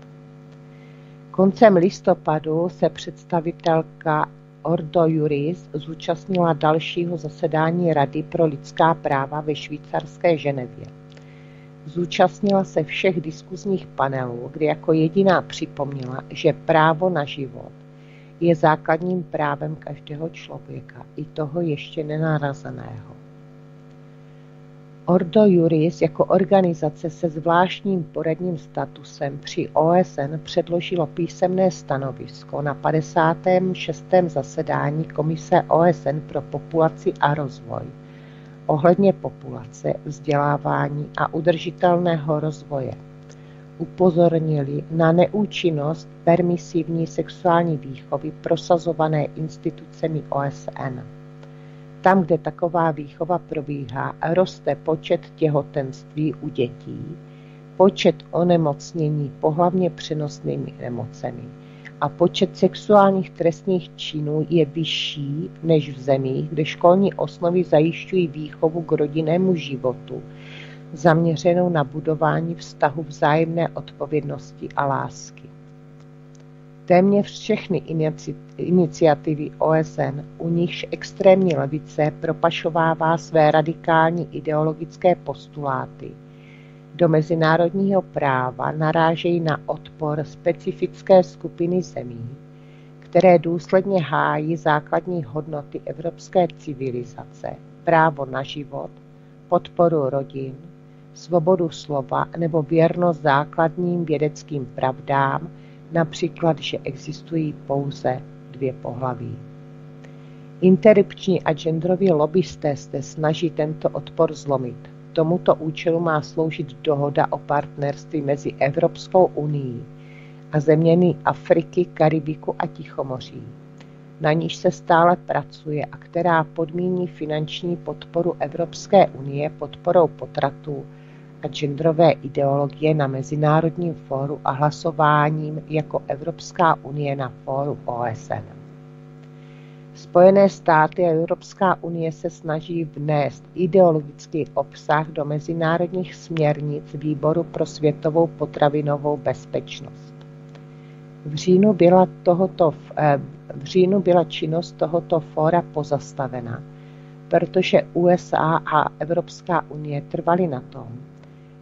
Speaker 2: Koncem listopadu se představitelka Ordo Juris zúčastnila dalšího zasedání Rady pro lidská práva ve švýcarské Ženevě. Zúčastnila se všech diskuzních panelů, kdy jako jediná připomněla, že právo na život je základním právem každého člověka, i toho ještě nenarazeného. Ordo Juris jako organizace se zvláštním poradním statusem při OSN předložilo písemné stanovisko na 56. zasedání Komise OSN pro populaci a rozvoj ohledně populace, vzdělávání a udržitelného rozvoje. Upozornili na neúčinnost permisivní sexuální výchovy prosazované institucemi OSN. Tam, kde taková výchova probíhá, roste počet těhotenství u dětí, počet onemocnění pohlavně přenosnými nemocemi a počet sexuálních trestných činů je vyšší než v zemích, kde školní osnovy zajišťují výchovu k rodinnému životu, zaměřenou na budování vztahu vzájemné odpovědnosti a lásky. Téměř všechny iniciativy OSN, u nichž extrémní levice propašovává své radikální ideologické postuláty, do mezinárodního práva narážejí na odpor specifické skupiny zemí, které důsledně hájí základní hodnoty evropské civilizace, právo na život, podporu rodin, svobodu slova nebo věrnost základním vědeckým pravdám, například, že existují pouze dvě pohlaví. Interrupční a genderoví lobbysté se snaží tento odpor zlomit. Tomuto účelu má sloužit dohoda o partnerství mezi Evropskou unii a zeměmi Afriky, Karibiku a Tichomoří, na níž se stále pracuje a která podmíní finanční podporu Evropské unie podporou potratů a genderové ideologie na Mezinárodním fóru a hlasováním jako Evropská unie na fóru OSN. Spojené státy a Evropská unie se snaží vnést ideologický obsah do mezinárodních směrnic Výboru pro světovou potravinovou bezpečnost. V říjnu byla, tohoto, eh, v říjnu byla činnost tohoto fóra pozastavena, protože USA a Evropská unie trvaly na tom,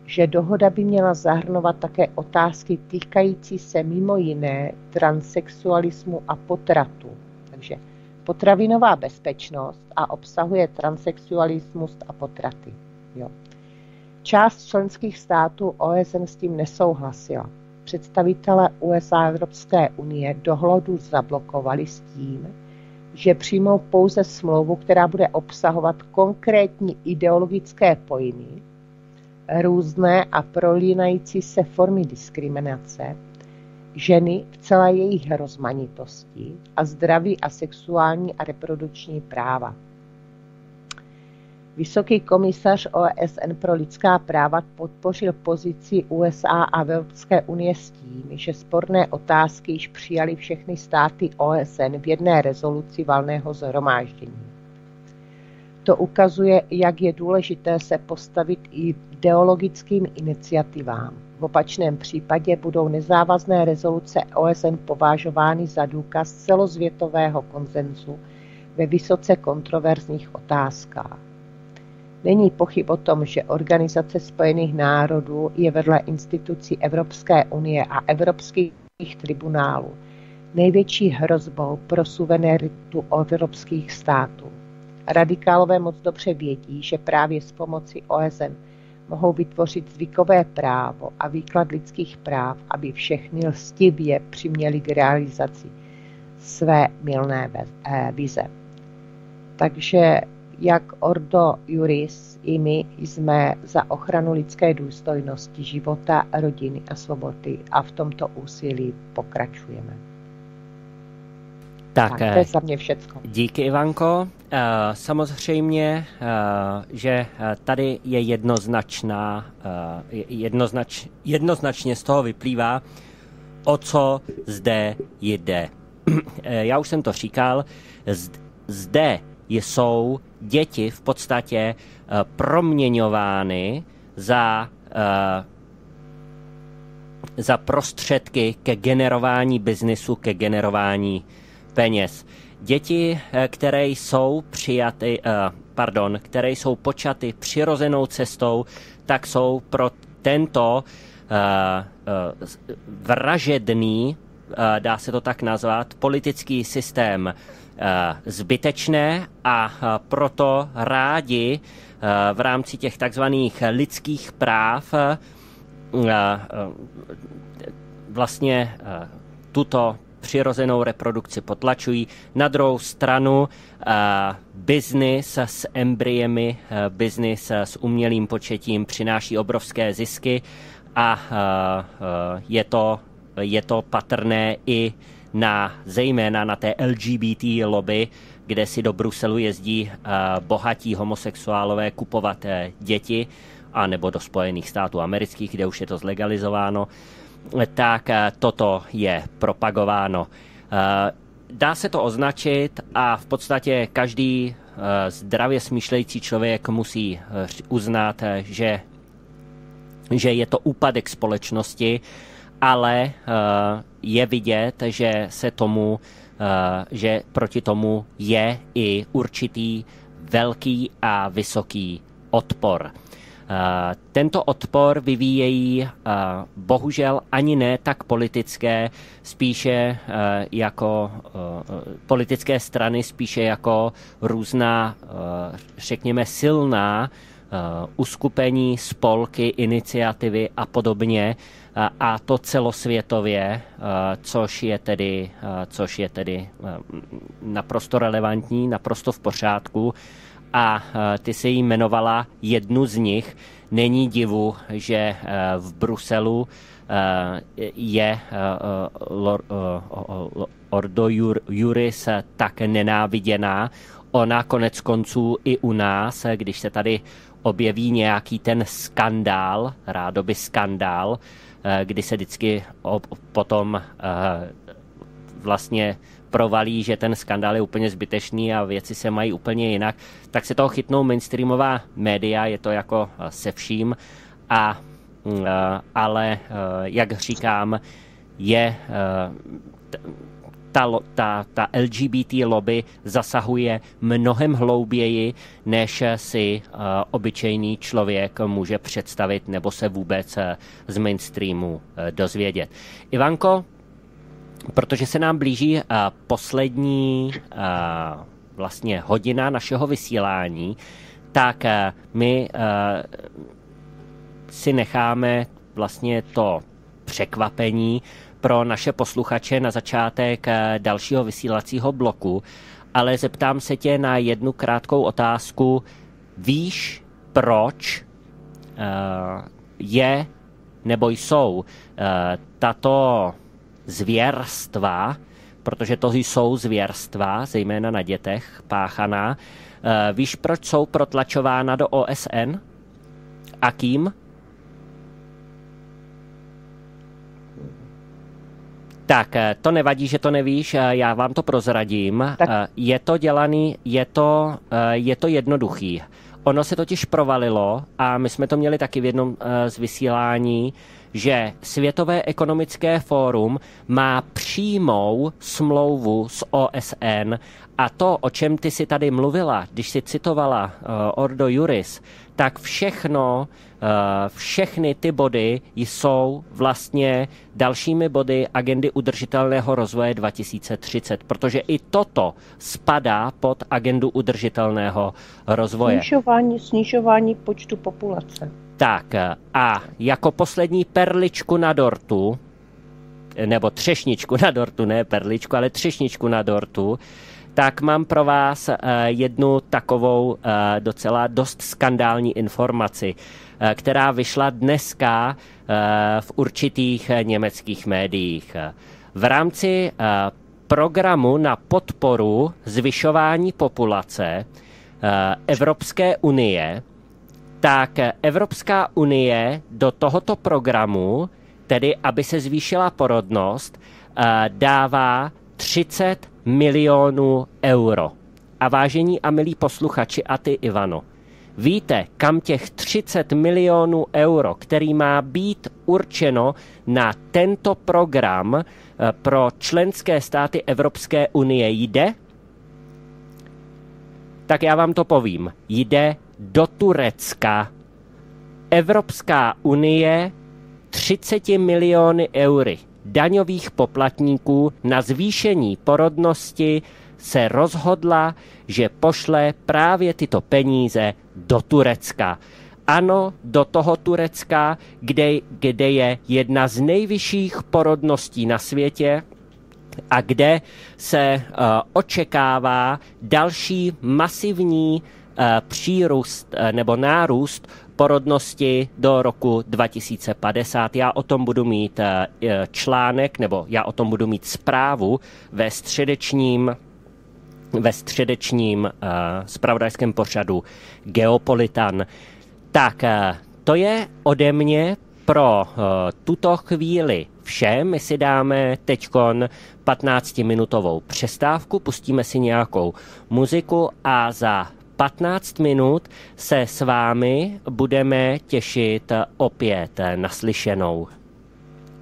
Speaker 2: že dohoda by měla zahrnovat také otázky týkající se mimo jiné transexualismu a potratu. Takže potravinová bezpečnost a obsahuje transexualismus a potraty. Jo. Část členských států OSN s tím nesouhlasila. Představitelé USA a Evropské unie dohlodu zablokovali s tím, že přijmou pouze smlouvu, která bude obsahovat konkrétní ideologické pojmy, různé a prolínající se formy diskriminace, ženy v celé jejich rozmanitosti a zdraví a sexuální a reprodukční práva. Vysoký komisař OSN pro lidská práva podpořil pozici USA a Evropské unie s tím, že sporné otázky již přijali všechny státy OSN v jedné rezoluci valného zhromáždění. To ukazuje, jak je důležité se postavit i ideologickým iniciativám. V opačném případě budou nezávazné rezoluce OSN považovány za důkaz celozvětového konsenzu ve vysoce kontroverzních otázkách. Není pochyb o tom, že Organizace spojených národů je vedle institucí Evropské unie a evropských tribunálů největší hrozbou pro suverenitu evropských států. Radikálové moc dobře vědí, že právě s pomocí OSN mohou vytvořit zvykové právo a výklad lidských práv, aby všechny lstivě přiměli k realizaci své milné eh, vize. Takže jak Ordo Juris i my jsme za ochranu lidské důstojnosti, života, rodiny a svobody a v tomto úsilí pokračujeme.
Speaker 1: Tak, tak to
Speaker 2: je eh, za mě všecko.
Speaker 1: Díky, Ivanko. Eh, samozřejmě, eh, že tady je jednoznačná, jednoznač, jednoznačně z toho vyplývá, o co zde jde. Já už jsem to říkal, zde jsou děti v podstatě proměňovány za za prostředky ke generování biznisu, ke generování peněz. Děti, eh, které jsou přijaty, eh, pardon, které jsou počaty přirozenou cestou, tak jsou pro tento eh, vražedný, dá se to tak nazvat, politický systém zbytečné a proto rádi v rámci těch takzvaných lidských práv vlastně tuto přirozenou reprodukci potlačují. Na druhou stranu uh, biznis s embryemi, uh, biznis s umělým početím přináší obrovské zisky a uh, uh, je, to, je to patrné i na, zejména na té LGBT lobby, kde si do Bruselu jezdí uh, bohatí homosexuálové kupovat uh, děti, a nebo do Spojených států amerických, kde už je to zlegalizováno tak eh, toto je propagováno. Eh, dá se to označit a v podstatě každý eh, zdravě smýšlející člověk musí uznat, že, že je to úpadek společnosti, ale je vidět, že se tomu, že proti tomu je i určitý velký a vysoký odpor. Eh, tento odpor vyvíjejí eh, bohužel ani ne tak politické, spíše eh, jako politické strany, spíše jako různá, řekněme, silná uskupení, spolky, iniciativy a podobně, a to celosvětově, což je tedy, což je tedy naprosto relevantní, naprosto v pořádku a e, ty se jí jmenovala jednu z nich. Není divu, že e, v Bruselu e, je Ordo Juris tak nenáviděná. Ona konec konců i u nás, když se tady objeví nějaký ten skandál, rádoby skandál, kdy se vždycky potom vlastně provalí, že ten skandál je úplně zbytečný a věci se mají úplně jinak, tak se toho chytnou mainstreamová média, je to jako eh, se vším, a, mm, eh, ale eh, jak říkám, je ta, ta, ta LGBT lobby zasahuje mnohem hlouběji, než si obyčejný člověk může představit nebo se vůbec z mainstreamu dozvědět. Ivanko, protože se nám blíží uh, poslední uh, vlastně hodina našeho vysílání, tak uh, my si necháme vlastně to překvapení pro naše posluchače na začátek dalšího vysílacího bloku, ale zeptám se tě na jednu krátkou otázku. Víš, proč je nebo jsou tato zvěrstva protože to jsou zvěrstva, zejména na dětech, páchaná. Eh, víš, proč jsou protlačována do OSN? A kým? Tak, eh, to nevadí, že to nevíš, eh, já vám to prozradím. Tak. Je to dělaný, je to, je to jednoduchý. Ono se totiž provalilo a my jsme to měli taky v jednom z vysílání, že Světové ekonomické fórum má přímou smlouvu s OSN a to, o čem ty si tady mluvila, když si citovala uh, Ordo Juris, tak všechno, uh, všechny ty body jsou vlastně dalšími body agendy udržitelného rozvoje 2030, protože i toto spadá pod agendu udržitelného rozvoje.
Speaker 2: Snižování, snižování počtu populace.
Speaker 1: Tak a jako poslední perličku na dortu, nebo třešničku na dortu, ne perličku, ale třešničku na dortu, tak mám pro vás eh, jednu takovou eh, docela dost skandální informaci, eh, která vyšla dneska v určitých německých médiích. V rámci programu na podporu zvyšování populace Evropské unie tak Evropská unie do tohoto programu, tedy aby se zvýšila porodnost, eh, dává 30 milionů euro. A vážení a milí posluchači, a ty Ivano, víte, kam těch 30 milionů euro, který má být určeno na tento program eh, pro členské státy Evropské unie jde? Tak já vám to povím. Jde do Turecka. Evropská unie 30 miliony eury daňových poplatníků na zvýšení porodnosti se rozhodla, že pošle právě tyto peníze do Turecka. Ano, do toho Turecka, kde, kde je jedna z nejvyšších porodností na světě a kde se uh, očekává další masivní Eh, přírůst eh, nebo nárůst porodnosti do roku 2050. Já o tom budu mít eh, článek, nebo já o tom budu mít zprávu ve středečním ve středečním uh, spravodajském pořadu Geopolitan. Tak, uh, to je ode mě pro uh, tuto chvíli vše. My si dáme teď 15-minutovou přestávku, pustíme si nějakou muziku a za 15 minut se s vámi budeme těšit opět naslyšenou.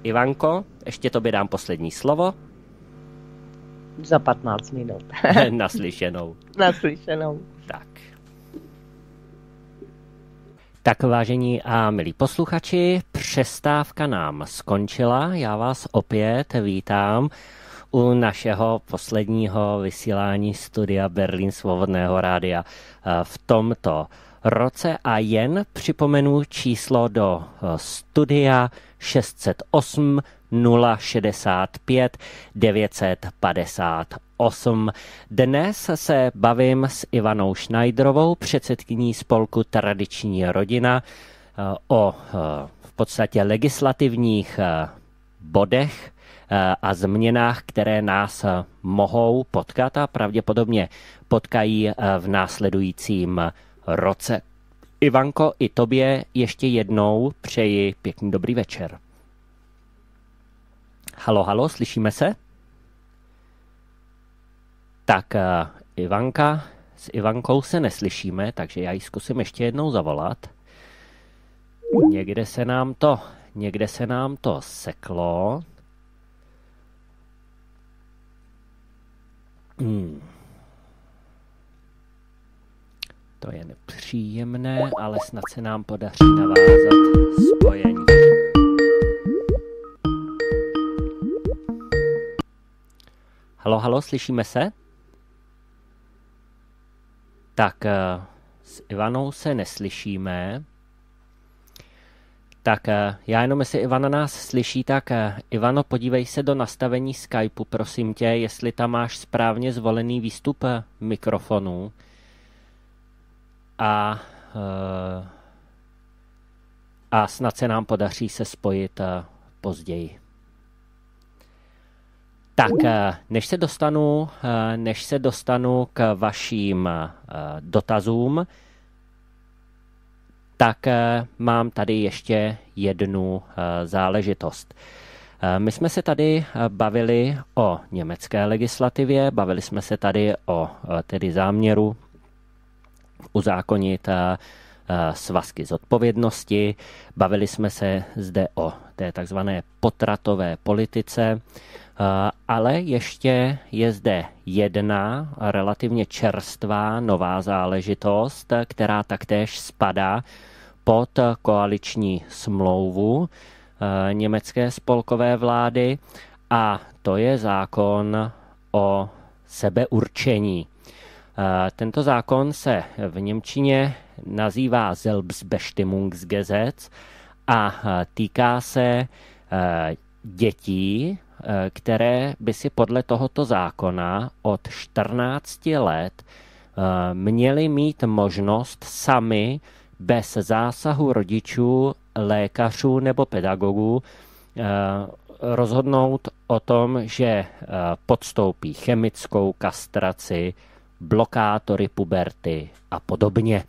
Speaker 1: Ivanko, ještě tobě dám poslední slovo.
Speaker 2: Za 15 minut.
Speaker 1: naslyšenou.
Speaker 2: naslyšenou.
Speaker 1: Tak. Tak vážení a milí posluchači, přestávka nám skončila. Já vás opět vítám u našeho posledního vysílání studia Berlín Svobodného rádia eh, v tomto roce a jen připomenu číslo do eh, studia 608 065 958. Dnes se bavím s Ivanou Schneiderovou, předsedkyní spolku Tradiční rodina, eh, o v podstatě legislativních bodech a změnách, které nás eh, mohou potkat a pravděpodobně potkají eh, v následujícím roce. Ivanko, i tobě ještě jednou přeji pěkný dobrý večer. Halo, halo, slyšíme se? Tak Ivanka, s Ivankou se neslyšíme, takže já ji zkusím ještě jednou zavolat. Někde se nám to, někde se nám to seklo. Hmm. To je nepříjemné, ale snad se nám podaří navázat spojení. Halo, halo, slyšíme se? Tak eh, s Ivanou se neslyšíme. Tak eh, já jenom, jestli Ivana nás slyší, tak eh, Ivano, podívej se do nastavení Skypeu, prosím tě, jestli tam máš správně zvolený výstup eh, mikrofonu. A, a snad se nám podaří se spojit později. Tak, než se dostanu, než se dostanu k vašim dotazům, tak mám tady ještě jednu záležitost. My jsme se tady bavili o německé legislativě, bavili jsme se tady o tedy záměru uzákonit svazky zodpovědnosti, bavili jsme se zde o té takzvané potratové politice, ale ještě je zde jedna relativně čerstvá nová záležitost, která taktéž spadá pod koaliční smlouvu německé spolkové vlády a to je zákon o sebeurčení. Tento zákon se v Němčině nazývá Selbstbestimmungsgesetz a týká se dětí, které by si podle tohoto zákona od 14 let měly mít možnost sami bez zásahu rodičů, lékařů nebo pedagogů rozhodnout o tom, že podstoupí chemickou kastraci, blokátory puberty a podobně.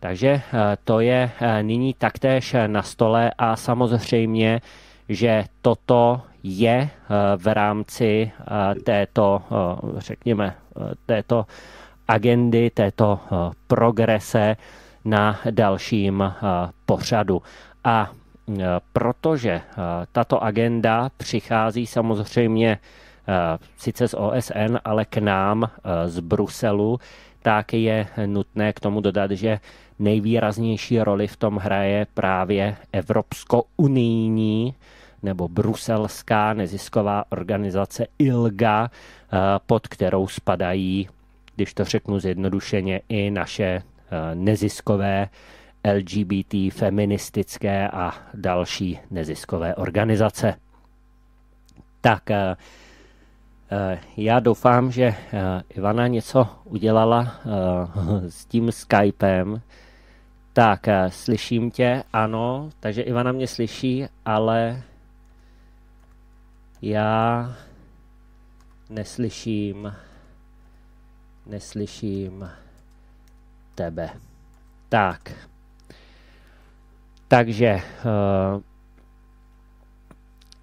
Speaker 1: Takže eh, to je eh, nyní taktéž na stole a samozřejmě, že toto je eh, v rámci této, řekněme, této agendy, této progrese na dalším pořadu. A protože tato agenda přichází samozřejmě sice z OSN, ale k nám z Bruselu, tak je nutné k tomu dodat, že nejvýraznější roli v tom hraje právě Evropsko-unijní nebo bruselská nezisková organizace ILGA, eh, pod kterou spadají, když to řeknu zjednodušeně, i naše eh, neziskové LGBT, feministické a další neziskové organizace. Tak eh, já doufám, že Ivana něco udělala s tím Skypem, tak, slyším tě, ano, takže Ivana mě slyší, ale já neslyším, neslyším tebe. Tak, takže uh,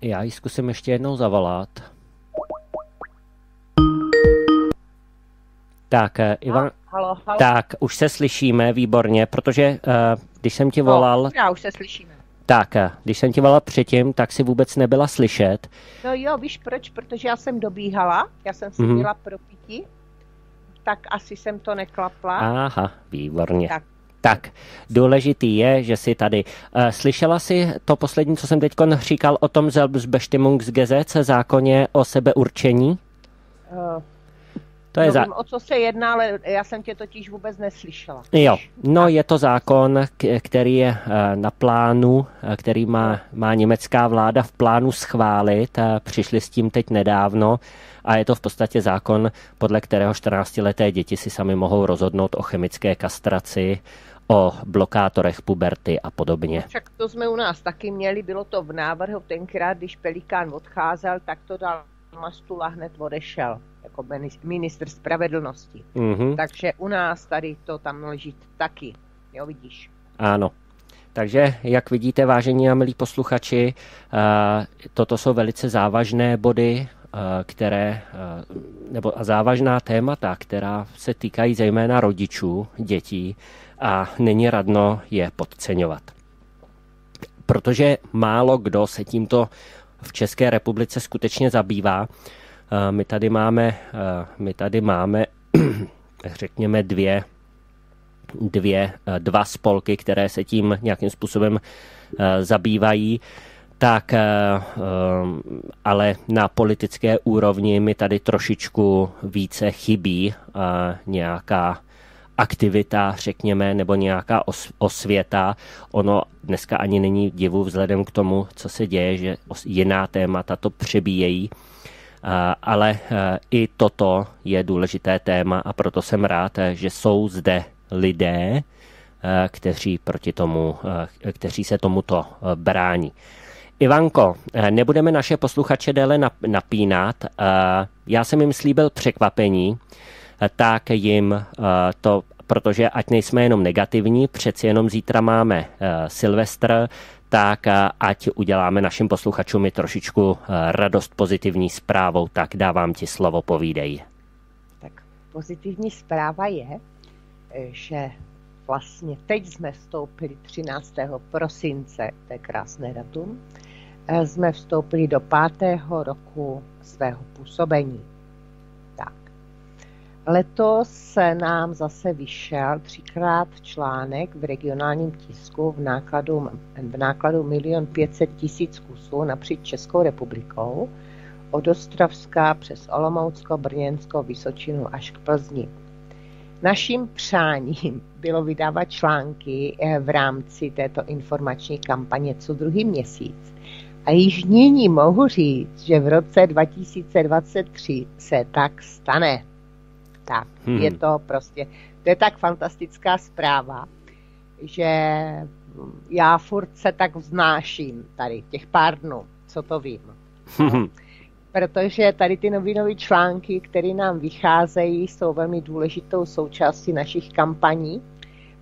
Speaker 1: já ji zkusím ještě jednou zavolat. Tak, eh, Ivan,
Speaker 2: halo, halo.
Speaker 1: tak už se slyšíme výborně, protože uh, když jsem ti no, volal...
Speaker 2: No, já už se slyšíme.
Speaker 1: Tak, eh, když jsem ti volal předtím, tak si vůbec nebyla slyšet.
Speaker 2: No jo, víš proč? Protože já jsem dobíhala, já jsem si mm-hmm. měla propití, tak asi jsem to neklapla.
Speaker 1: Aha, výborně. Tak. Tak, důležitý je, že jsi tady. Uh, slyšela jsi to poslední, co jsem teď říkal o tom Selbstbestimmungsgesetz, zákoně o sebeurčení? Uh,
Speaker 2: to je za... o co se jedná, ale já jsem tě totiž vůbec neslyšela.
Speaker 1: Jo, no je to zákon, který je eh, na plánu, eh, který má, má německá vláda v plánu schválit. Přišli s tím teď nedávno a je to v podstatě zákon, podle kterého 14-leté děti si sami mohou rozhodnout o chemické kastraci, o blokátorech puberty a podobně.
Speaker 2: No, však to jsme u nás taky měli, bylo to v návrhu tenkrát, když Pelikán odcházel, tak to dal mastu a hned odešel jako minister spravedlnosti. Mm-hmm. Takže u nás tady to tam leží taky, jo vidíš.
Speaker 1: Ano. Takže, jak vidíte, vážení a milí posluchači, eh, toto jsou velice závažné body, eh, které, eh, nebo a závažná témata, která se týkají zejména rodičů, dětí a není radno je podceňovat. Protože málo kdo se tímto v České republice skutečně zabývá, my tady máme, my tady máme řekněme dvě, dvě, dva spolky, které se tím nějakým způsobem zabývají, tak ale na politické úrovni mi tady trošičku více chybí nějaká aktivita, řekněme, nebo nějaká osvěta. Ono dneska ani není divu vzhledem k tomu, co se děje, že jiná témata to přebíjejí. Ale i toto je důležité téma a proto jsem rád, že jsou zde lidé, kteří, proti tomu, kteří se tomuto brání. Ivanko, nebudeme naše posluchače déle napínat. Já jsem jim slíbil překvapení, tak jim to, protože ať nejsme jenom negativní, přeci jenom zítra máme Silvestr, tak ať uděláme našim posluchačům i trošičku radost pozitivní zprávou, tak dávám ti slovo, povídej.
Speaker 2: Tak pozitivní zpráva je, že vlastně teď jsme vstoupili 13. prosince, to je krásné datum, eh, jsme vstoupili do pátého roku svého působení. Letos se nám zase vyšel třikrát článek v regionálním tisku v nákladu, v nákladu 1 500 tisíc kusů napříč Českou republikou od Ostravska přes Olomoucko, Brněnsko, Vysočinu až k Plzni. Naším přáním bylo vydávat články eh, v rámci této informační kampaně co druhý měsíc. A již nyní mohu říct, že v roce 2023 se tak stane. Tak, hmm. je to prostě, to je tak fantastická zpráva, že já furt se tak vznáším tady, těch pár dnů, co to vím. Hmm protože tady ty novinové články, které nám vycházejí, jsou velmi důležitou součástí našich kampaní,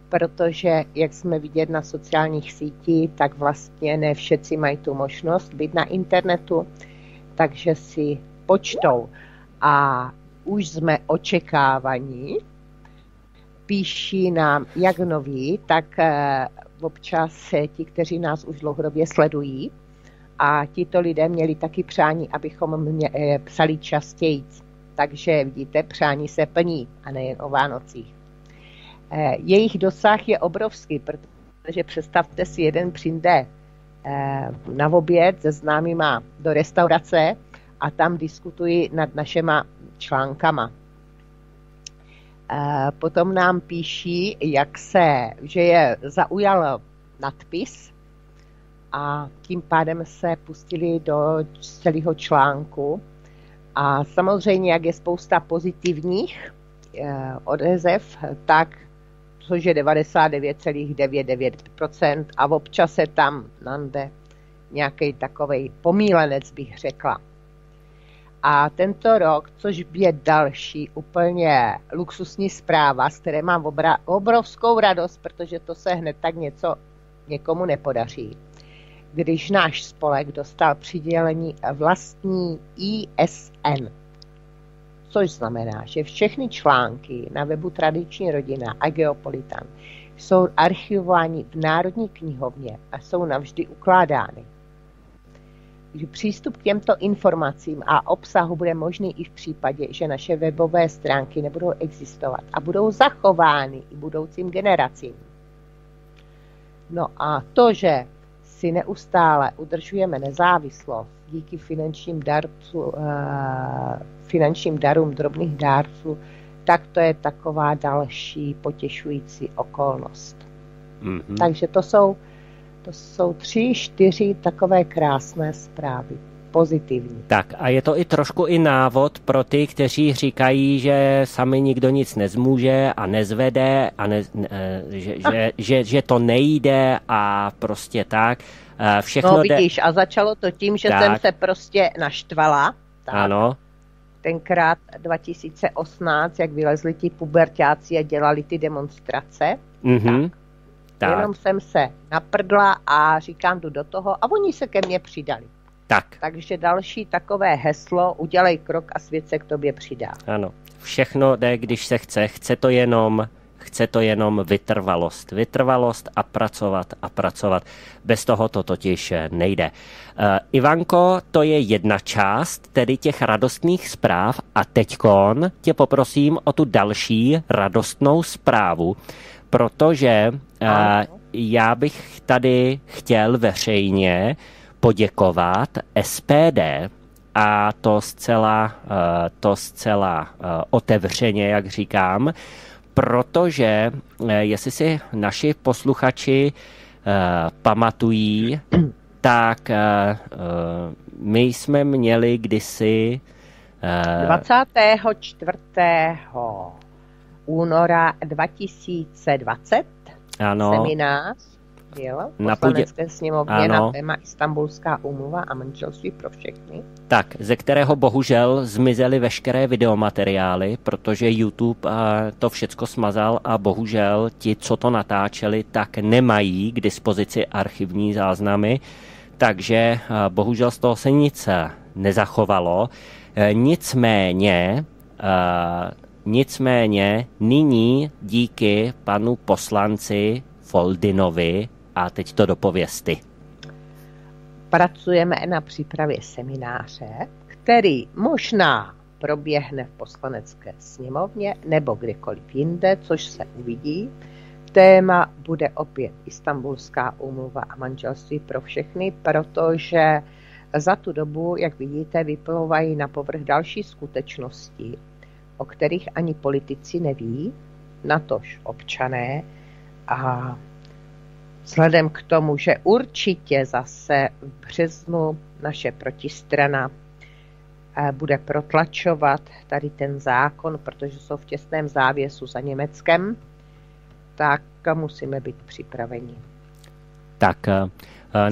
Speaker 2: protože, jak jsme vidět na sociálních sítích, tak vlastně ne všetci mají tu možnost být na internetu, takže si počtou. A už jsme očekávaní, píší nám jak noví, tak eh, občas ti, kteří nás už dlouhodobě sledují, a tito lidé měli taky přání, abychom mě, e, psali častěji. Takže vidíte, přání se plní a nejen o Vánocích. E, jejich dosah je obrovský, protože představte si, jeden přijde na oběd se známýma do restaurace a tam diskutují nad našima článkama. Potom nám píší, jak se, že je zaujal nadpis a tím pádem se pustili do celého článku. A samozřejmě, jak je spousta pozitivních eh, odezev, tak což je 99,99% a občas se tam nande nějaký takový pomílenec, bych řekla. A tento rok, což je další úplně luxusní zpráva, z které mám obrovskou radost, protože to se hned tak něco někomu nepodaří, když náš spolek dostal přidělení vlastní ISN, což znamená, že všechny články na webu Tradiční rodina a Geopolitan jsou archivovány v Národní knihovně a jsou navždy ukládány. Přístup k těmto informacím a obsahu bude možný i v případě, že naše webové stránky nebudou existovat a budou zachovány i budoucím generacím. No a to, že si neustále udržujeme nezávislost díky finančním, darcu, eh, finančním darům drobných dárců, tak to je taková další potěšující okolnost. Mm-hmm. Takže to jsou, to jsou tři, čtyři takové krásné zprávy pozitivní.
Speaker 1: Tak a je to i trošku i návod pro ty, kteří říkají, že sami nikdo nic nezmůže a nezvede a ne, že, že, že, že to nejde a prostě tak.
Speaker 2: Všechno no vidíš, jde... a začalo to tím, že tak. jsem se prostě naštvala.
Speaker 1: Tak. Ano.
Speaker 2: Tenkrát 2018, jak vylezli ti pubertáci a dělali ty demonstrace. Mm-hmm. Tak. Tak. Jenom jsem se naprdla a říkám, jdu do toho a oni se ke mně přidali.
Speaker 1: Tak.
Speaker 2: Takže další takové heslo, udělej krok a svět se k tobě přidá.
Speaker 1: Ano, všechno jde, když se chce, chce to jenom chce to jenom vytrvalost. Vytrvalost a pracovat a pracovat. Bez toho to totiž nejde. Uh, Ivanko, to je jedna část, tedy těch radostných zpráv a teďkon tě poprosím o tu další radostnou zprávu, protože uh, já bych tady chtěl veřejně poděkovat SPD a to zcela, eh, to zcela eh, otevřeně, jak říkám, protože eh, jestli si naši posluchači pamatují, tak my jsme měli kdysi
Speaker 2: 24. února 2020 ano. seminář byl v na poslanecké sněmovně ano. na téma Istanbulská úmluva a manželství pro všechny.
Speaker 1: Tak, ze kterého bohužel zmizely veškeré videomateriály, protože YouTube to všecko smazal a bohužel ti, co to natáčeli, tak nemají k dispozici archivní záznamy, takže bohužel z toho se nic nezachovalo. E, nicméně Nicméně nyní díky panu poslanci Foldinovi, a teď to dopověsty.
Speaker 2: Pracujeme na přípravě semináře, který možná proběhne v poslanecké sněmovně nebo kdekoliv jinde, což se uvidí. Téma bude opět Istanbulská úmluva a manželství pro všechny, protože za tu dobu, jak vidíte, vyplouvají na povrch další skutečnosti, o kterých ani politici neví, natož občané. A vzhledem k tomu, že určitě zase v březnu naše protistrana eh, bude protlačovat tady ten zákon, protože jsou v těsném závěsu za Německem, tak musíme být připraveni.
Speaker 1: Tak eh,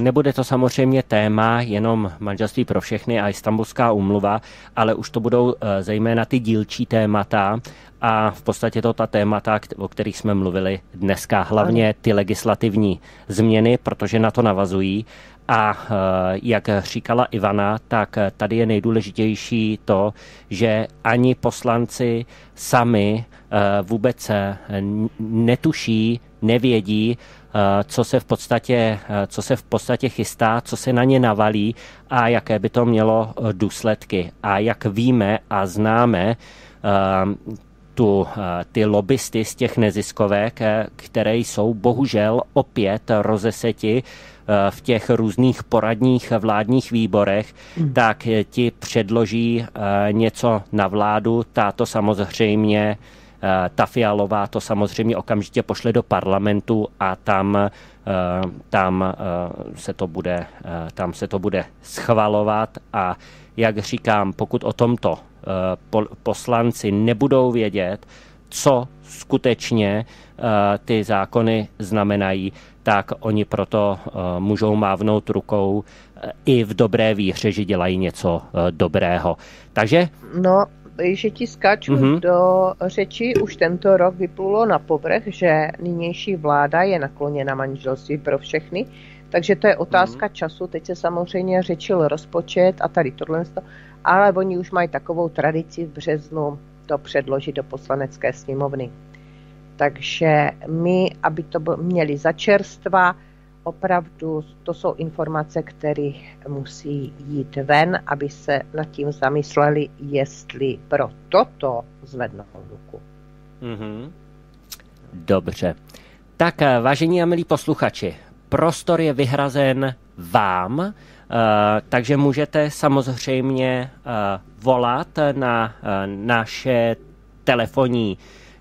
Speaker 1: Nebude to samozřejmě téma jenom manželství pro všechny a istambulská umluva, ale už to budou eh, zejména ty dílčí témata a v podstatě to ta témata, o kterých jsme mluvili dneska, hlavně ty legislativní změny, protože na to navazují. A eh, jak říkala Ivana, tak tady je nejdůležitější to, že ani poslanci sami eh, vůbec netuší, nevědí, Eh, co se v podstatě, eh, co se v podstatě chystá, co se na ně navalí a jaké by to mělo eh, důsledky. A jak víme a známe, tu, ty lobbysty z těch neziskovek, které jsou bohužel opět rozeseti v těch různých poradních vládních výborech, hmm. tak ti předloží něco na vládu, táto samozřejmě Eh, ta Fialová to samozřejmě okamžitě pošle do parlamentu a tam, eh, tam, eh, se, to bude, tam se to bude schvalovat a jak říkám, pokud o tomto poslanci nebudou vědět, co skutečně ty zákony znamenají, tak oni proto můžou mávnout rukou i v dobré víře, že dělají něco dobrého. Takže
Speaker 2: No, že ti skáču mm-hmm. do řeči, už tento rok vyplulo na povrch, že nynější vláda je nakloněna manželství pro všechny, takže to je otázka mm-hmm. času. Teď se samozřejmě řečil rozpočet a tady tohle, ale oni už mají takovou tradici v březnu to předložit do poslanecké sněmovny. Takže my, aby to měli za čerstva, opravdu to jsou informace, které musí jít ven, aby se nad tím zamysleli, jestli pro toto zvednou ruku. Mm-hmm.
Speaker 1: Dobře. Tak, eh, vážení a milí posluchači, prostor je vyhrazen vám, uh, takže můžete samozřejmě uh, volat na uh, naše telefonní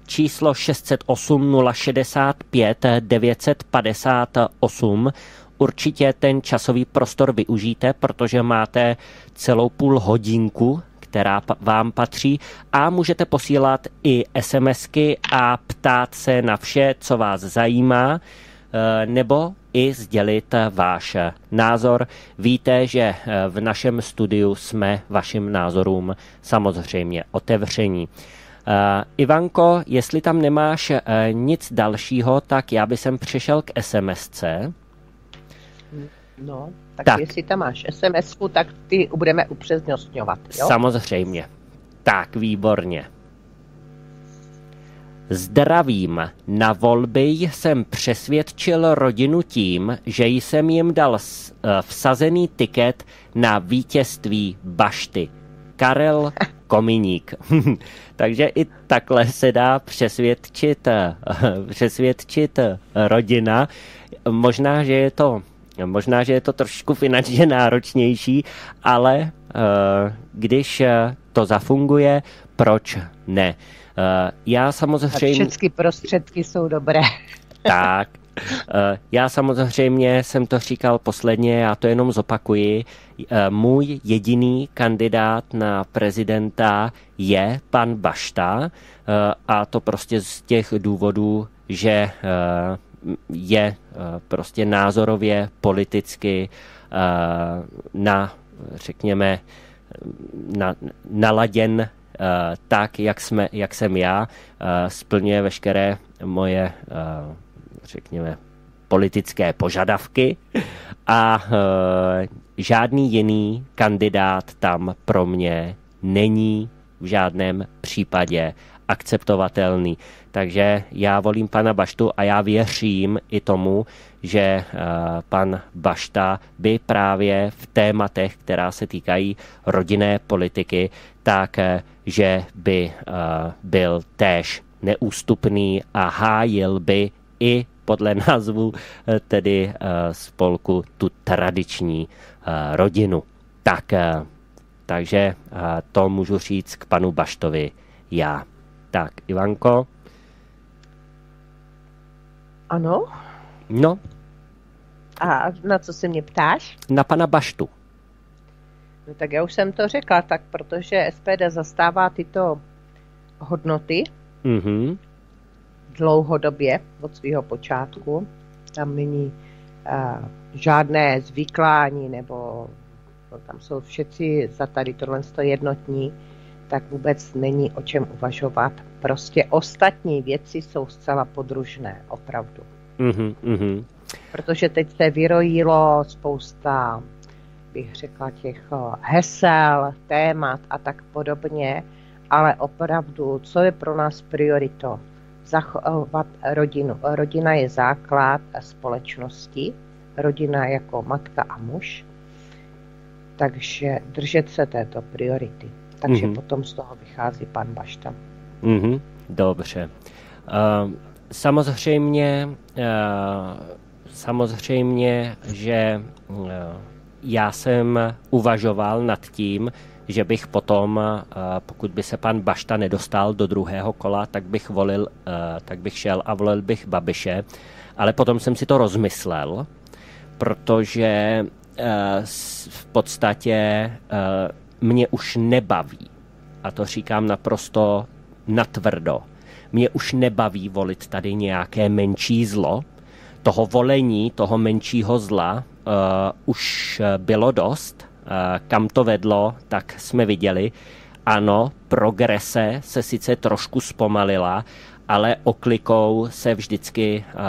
Speaker 1: číslo 608 065 958. Určitě ten časový prostor využijte, protože máte celou půl hodinku, která vám patří a můžete posílat i SMSky a ptát se na vše, co vás zajímá, eh, nebo i sdělit váš názor. Víte, že v našem studiu jsme vašim názorům samozřejmě otevření. Uh, Ivanko, jestli tam nemáš uh, nic dalšího, tak já bych sem přešel k SMSC.
Speaker 2: No, tak, tak. jestli tam máš sms tak ty budeme upřesňovat.
Speaker 1: Samozřejmě. Tak, výborně. Zdravím. Na volby jsem přesvědčil rodinu tím, že jsem jim dal uh, vsazený tiket na vítězství bašty. Karel Kominík. Takže i takhle se dá přesvědčit, přesvědčit rodina. Možná, že je to Možná, že je to trošku finančně náročnější, ale uh, když to zafunguje, proč ne? Já samozřejmě...
Speaker 2: Všechny prostředky jsou dobré.
Speaker 1: Tak, Eh, já samozřejmě jsem to říkal posledně, já to jenom zopakuji. Eh, můj jediný kandidát na prezidenta je pan Bašta eh, a to prostě z těch důvodů, že je prostě názorově, politicky na, řekněme, na, naladěn tak, jak, jsme, jak jsem já, splňuje veškeré moje, řekněme, politické požadavky a žádný jiný kandidát tam pro mě není v žádném případě akceptovatelný. Takže já volím pana Baštu a já věřím i tomu, že eh, pan Bašta by právě v tématech, která se týkají rodinné politiky, tak eh, že by byl též neústupný a hájil by i podle názvu tedy spolku tu tradiční rodinu. Tak, takže to můžu říct k panu Baštovi já. Tak, Ivanko?
Speaker 2: Ano.
Speaker 1: No.
Speaker 2: A na co se mě ptáš?
Speaker 1: Na pana Baštu.
Speaker 2: No tak já už jsem to řekla, tak protože SPD zastává tyto hodnoty mm-hmm. Dlouhodobě od svého počátku. Tam není uh, žádné zvyklání nebo no, tam jsou všetci za tady tohle jednotní tak vůbec není o čem uvažovat. Prostě ostatní věci jsou zcela podružné, opravdu. Mm-hmm, Protože teď se vyrojilo spousta, bych řekla, těch eh, hesel, témat a tak podobně, ale opravdu, co je pro nás priorito? Zachovat rodinu. Rodina je základ společnosti, rodina jako matka a muž, takže držet se této priority takže mm-hmm. potom z toho vychází pan Bašta.
Speaker 1: Mm-hmm. Dobře. Uh, samozřejmě, uh, samozřejmě, že uh, já jsem uvažoval nad tím, že bych potom, pokud by se pan Bašta nedostal do druhého kola, tak bych volil, tak bych šel a volil bych Babiše. Ale potom jsem si to rozmyslel, protože v podstatě mě už nebaví, a to říkám naprosto natvrdo, mě už nebaví volit tady nějaké menší zlo. Toho volení, toho menšího zla uh, už bylo dost. Uh, kam to vedlo, tak jsme viděli. Ano, progrese se sice trošku zpomalila, ale oklikou se vždycky uh,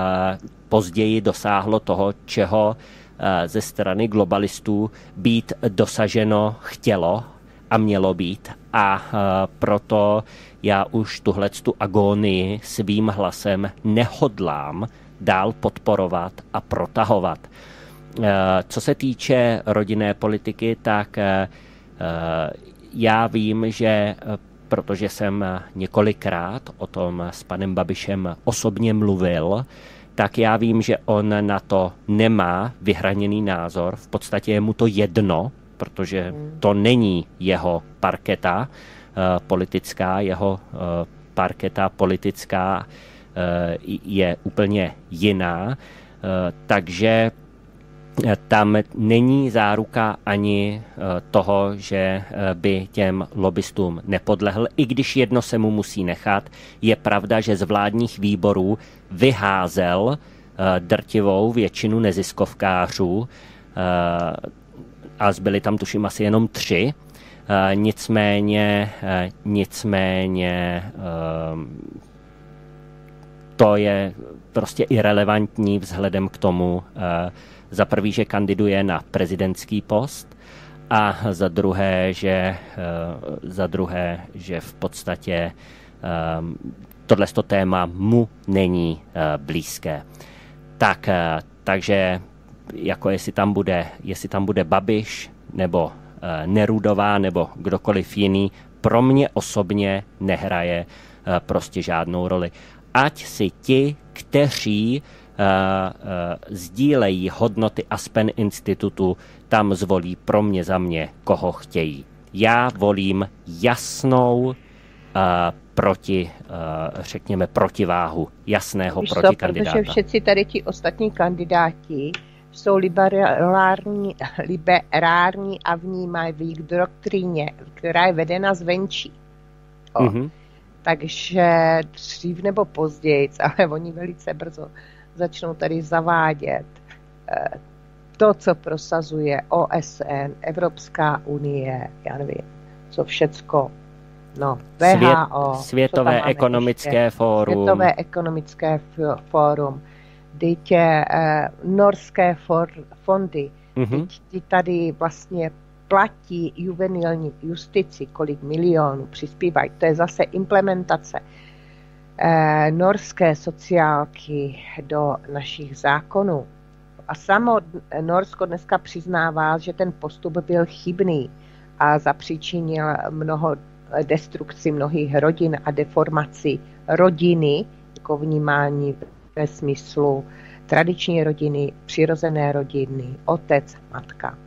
Speaker 1: později dosáhlo toho, čeho Eh, ze strany globalistů být dosaženo chtělo a mělo být. A eh, proto já už tuhle tu agónii svým hlasem nehodlám dál podporovat a protahovat. Eh, co se týče rodinné politiky, tak já vím, že protože jsem několikrát o tom s panem Babišem osobně mluvil, tak já vím, že on na to nemá vyhraněný názor. V podstatě je mu to jedno, protože hmm. to není jeho parketa politická, jeho parketa politická je úplně jiná. Takže tam není záruka ani toho, že by těm lobbystům nepodlehl, i když jedno se mu musí nechat. Je pravda, že z vládních výborů vyházel eh, drtivou většinu neziskovkářů eh, a zbyly tam tuším asi jenom tři. Eh, nicméně, nicméně to je prostě irrelevantní vzhledem k tomu, za prvý, že kandiduje na prezidentský post a za druhé, že, za druhé, že v podstatě tohle téma mu není eh, blízké. Tak, eh, takže jako jestli tam bude, jestli tam bude Babiš nebo eh, Nerudová nebo kdokoliv jiný, pro mě osobně nehraje prostě žádnou roli. Ať si ti, kteří uh, sdílejí hodnoty Aspen Institutu, tam zvolí pro mě za mě, koho chtějí. Já volím jasnou uh, proti, eh, řekněme, protiváhu jasného Víš protikandidáta.
Speaker 2: protože všetci tady ti ostatní kandidáti jsou liberální, liberální a vnímají k doktríně, která je vedena zvenčí. Mm-hmm. Takže dřív nebo později, ale oni velice brzo začnou tady zavádět eh, to, co prosazuje OSN, Evropská unie, já nevím, co všecko, no,
Speaker 1: VHO. Svět, Světové ekonomické ještě, fórum.
Speaker 2: Světové ekonomické fórum. Dítě, eh, norské for, fondy, mm-hmm. ty tady vlastně platí juvenilní justici, kolik milionů přispívají. To je zase implementace norské sociálky do našich zákonů. A samo Norsko dneska přiznává, že ten postup byl chybný a zapříčinil mnoho destrukci mnohých rodin a deformaci rodiny, jako vnímání ve smyslu tradiční rodiny, přirozené rodiny, otec, matka.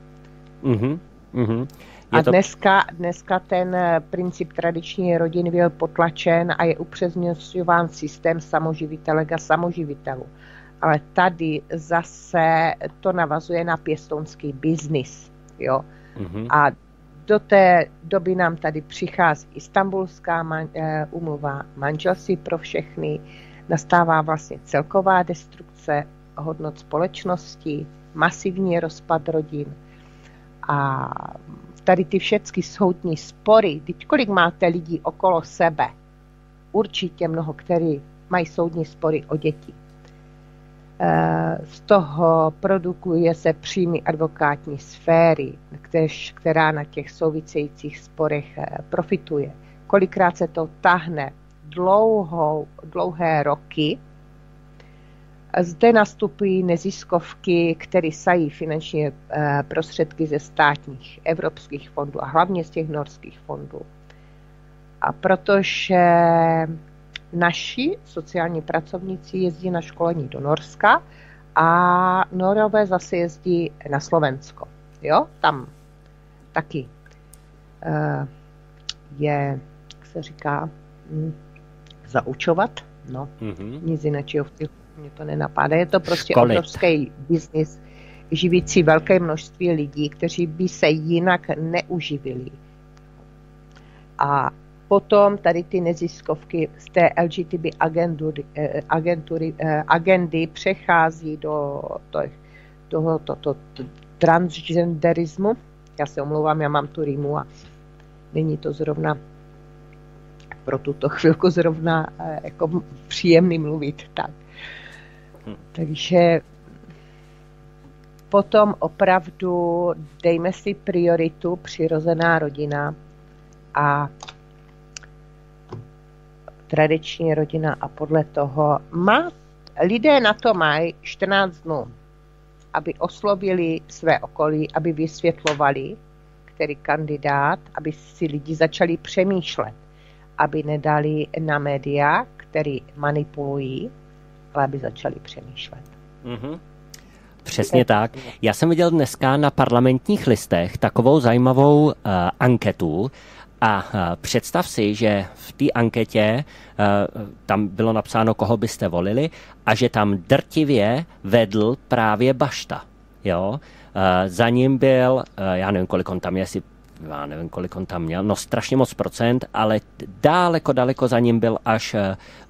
Speaker 2: Mm-hmm. Mm-hmm. A to... dneska, dneska ten princip tradiční rodiny byl potlačen a je upřesňován systém samoživitelek a samoživitelů. Ale tady zase to navazuje na pěstounský biznis. Jo? Mm-hmm. A do té doby nám tady přichází istambulská man, uh, umluva manželství pro všechny, nastává vlastně celková destrukce hodnot společnosti, masivní rozpad rodin a tady ty všechny soudní spory, teď kolik máte lidí okolo sebe, určitě mnoho, který mají soudní spory o děti. Eh, z toho produkuje se přímý advokátní sféry, která na těch souvisejících sporech eh, profituje. Kolikrát se to tahne dlouhou, dlouhé roky. Zde nastupují neziskovky, které sají finanční eh, prostředky ze státních evropských fondů a hlavně z těch norských fondů. A protože naši sociální pracovníci jezdí na školení do Norska a Norové zase jezdí na Slovensko. Jo, tam taky uh, je, jak se říká, hm, zaučovat. No, mm-hmm. nic jiného mě to nenapadá. Je to prostě Školit. obrovský biznis, živící velké množství lidí, kteří by se jinak neuživili. A potom tady ty neziskovky z té LGTB agentury, eh, agentury, eh, agendy přechází do toho to, to, to, transgenderismu. Já se omlouvám, já mám tu rýmu a není to zrovna pro tuto chvilku zrovna eh, jako příjemný mluvit. Tak. Takže potom opravdu dejme si prioritu přirozená rodina a tradiční rodina a podle toho má, lidé na to mají 14 dnů, aby oslovili své okolí, aby vysvětlovali, který kandidát, aby si lidi začali přemýšlet, aby nedali na média, který manipulují, aby začali přemýšlet. Mm-hmm.
Speaker 1: Přesně tak. Já jsem viděl dneska na parlamentních listech takovou zajímavou uh, anketu a představ si, že v té anketě tam bylo napsáno, koho byste volili a že tam drtivě vedl právě Bašta. Jo? Za ním byl, já nevím, kolik on tam je, jestli já nevím, kolik on tam měl, no strašně moc procent, ale daleko, daleko za ním byl až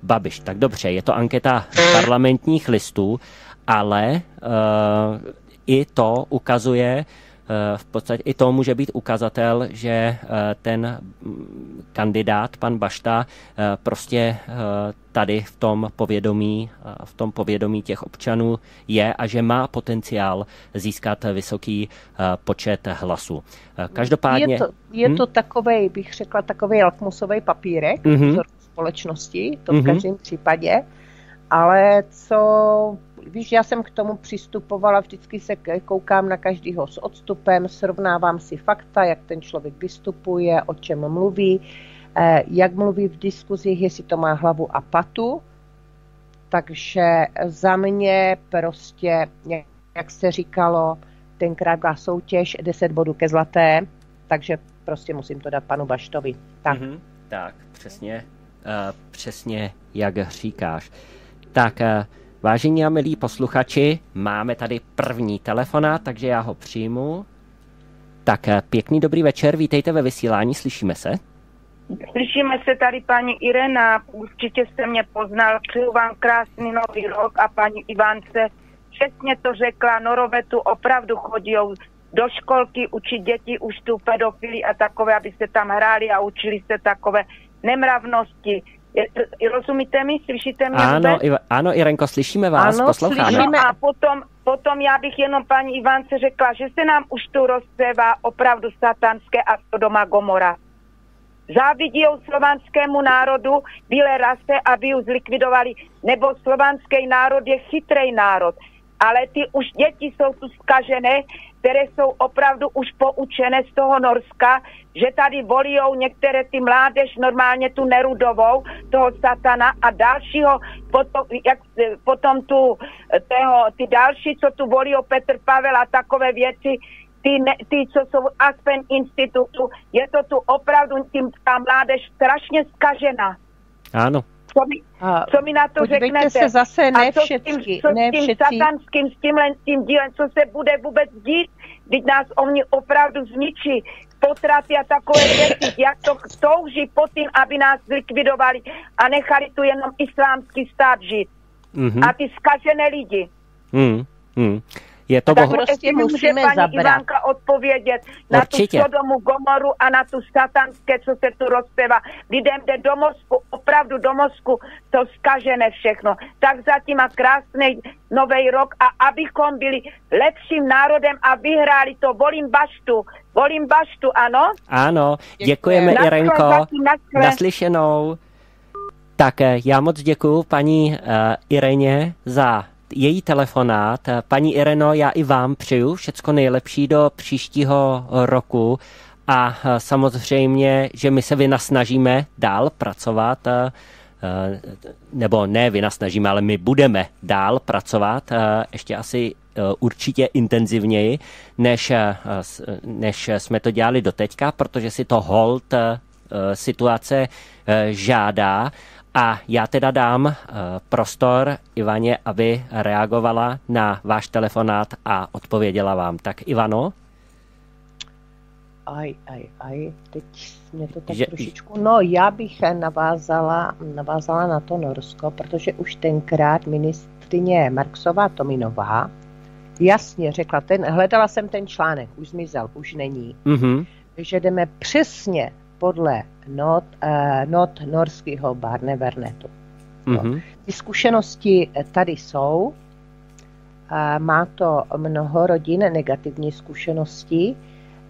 Speaker 1: Babiš. Tak dobře, je to anketa parlamentních listů, ale uh, i to ukazuje, Eh, v podstatě i to může být ukazatel, že eh, ten mm, kandidát, pan Bašta, eh, prostě tady v tom povědomí, v tom povědomí těch občanů je a že má potenciál získat vysoký počet hlasů. Každopádně...
Speaker 2: Je to, je to hmm? takový, bych řekla, takový lakmusový papírek mm-hmm. společnosti, to v mm-hmm. každém případě, ale co Víš, já jsem k tomu přistupovala, vždycky se koukám na každýho s odstupem, srovnávám si fakta, jak ten člověk vystupuje, o čem mluví, eh, jak mluví v diskuzích, jestli to má hlavu a patu. Takže za mě prostě, jak se říkalo, tenkrát byla soutěž 10 bodů ke zlaté, takže prostě musím to dát panu Baštovi. Tak, mm-hmm,
Speaker 1: tak přesně, uh, přesně jak říkáš. Tak uh, Vážení a milí posluchači, máme tady první telefonát, takže já ho přijmu. Tak eh, pěkný dobrý večer, vítejte ve vysílání, slyšíme se?
Speaker 3: Slyšíme se tady paní Irena, určitě jste mě poznal, přeju vám krásný nový rok a paní Ivance přesně to řekla, Norovetu opravdu chodí do školky učit děti už tu pedofily a takové, aby se tam hráli a učili se takové nemravnosti. Je, rozumíte mi? Slyšíte mě
Speaker 1: ano, i, ano, Irenko, slyšíme vás, ano, posloucháme. Slyšíme.
Speaker 3: A potom, potom já bych jenom paní Ivance řekla, že se nám už tu rozsevá opravdu satanské a Sodoma Gomora. Závidí slovanskému národu, bílé rase, aby ju zlikvidovali, nebo slovanský národ je chytrý národ. Ale ty už děti jsou tu skažené, které jsou opravdu už poučené z toho Norska, že tady volí některé ty mládež, normálně tu Nerudovou, toho satana a dalšího, potom, jak, potom tu, tého, ty další, co tu volí Petr Pavel a takové věci, ty, ne, ty, co jsou Aspen institutu, je to tu opravdu tím, ta mládež strašně skažená.
Speaker 1: Ano.
Speaker 3: Co mi, a co mi na to řeknete?
Speaker 2: se zase ne
Speaker 3: a co všecky, s tím, co ne s tím satanským, s tímhle, s tím dílem, co se bude vůbec dít, když nás oni opravdu zničí, potraty a takové věci, jak to touží po tím, aby nás zlikvidovali a nechali tu jenom islámský stát žít. Mm-hmm. A ty skažené lidi.
Speaker 1: Mm, mm. Je to
Speaker 3: tak prostě musíme paní zabrat. Ivanka odpovědět na Určitě. tu Sodomu, Gomoru a na tu satanské, co se tu rozpěvá. Lidem jde do mozku, opravdu do mozku, to skažené všechno. Tak zatím a krásný nový rok a abychom byli lepším národem a vyhráli to. Volím baštu, volím baštu, ano?
Speaker 1: Ano, děkujeme Děkuji. Irenko. Naslyšenou. Tak eh, já moc děkuji paní uh, Ireně za její telefonát. Paní Ireno, já i vám přeju všecko nejlepší do příštího roku a samozřejmě, že my se vynasnažíme dál pracovat, nebo ne vynasnažíme, ale my budeme dál pracovat ještě asi určitě intenzivněji, než, než jsme to dělali doteďka, protože si to hold situace žádá a já teda dám uh, prostor Ivaně, aby reagovala na váš telefonát a odpověděla vám. Tak Ivano?
Speaker 2: Aj, aj, aj, teď mě to tak že... trošičku... No, já bych navázala, navázala na to Norsko, protože už tenkrát ministrině Marksová Tominová jasně řekla, ten, hledala jsem ten článek, už zmizel, už není, mm-hmm. že jdeme přesně podle not, uh, not norského Barnevernetu. Mm-hmm. Ty zkušenosti tady jsou. Uh, má to mnoho rodin negativní zkušenosti.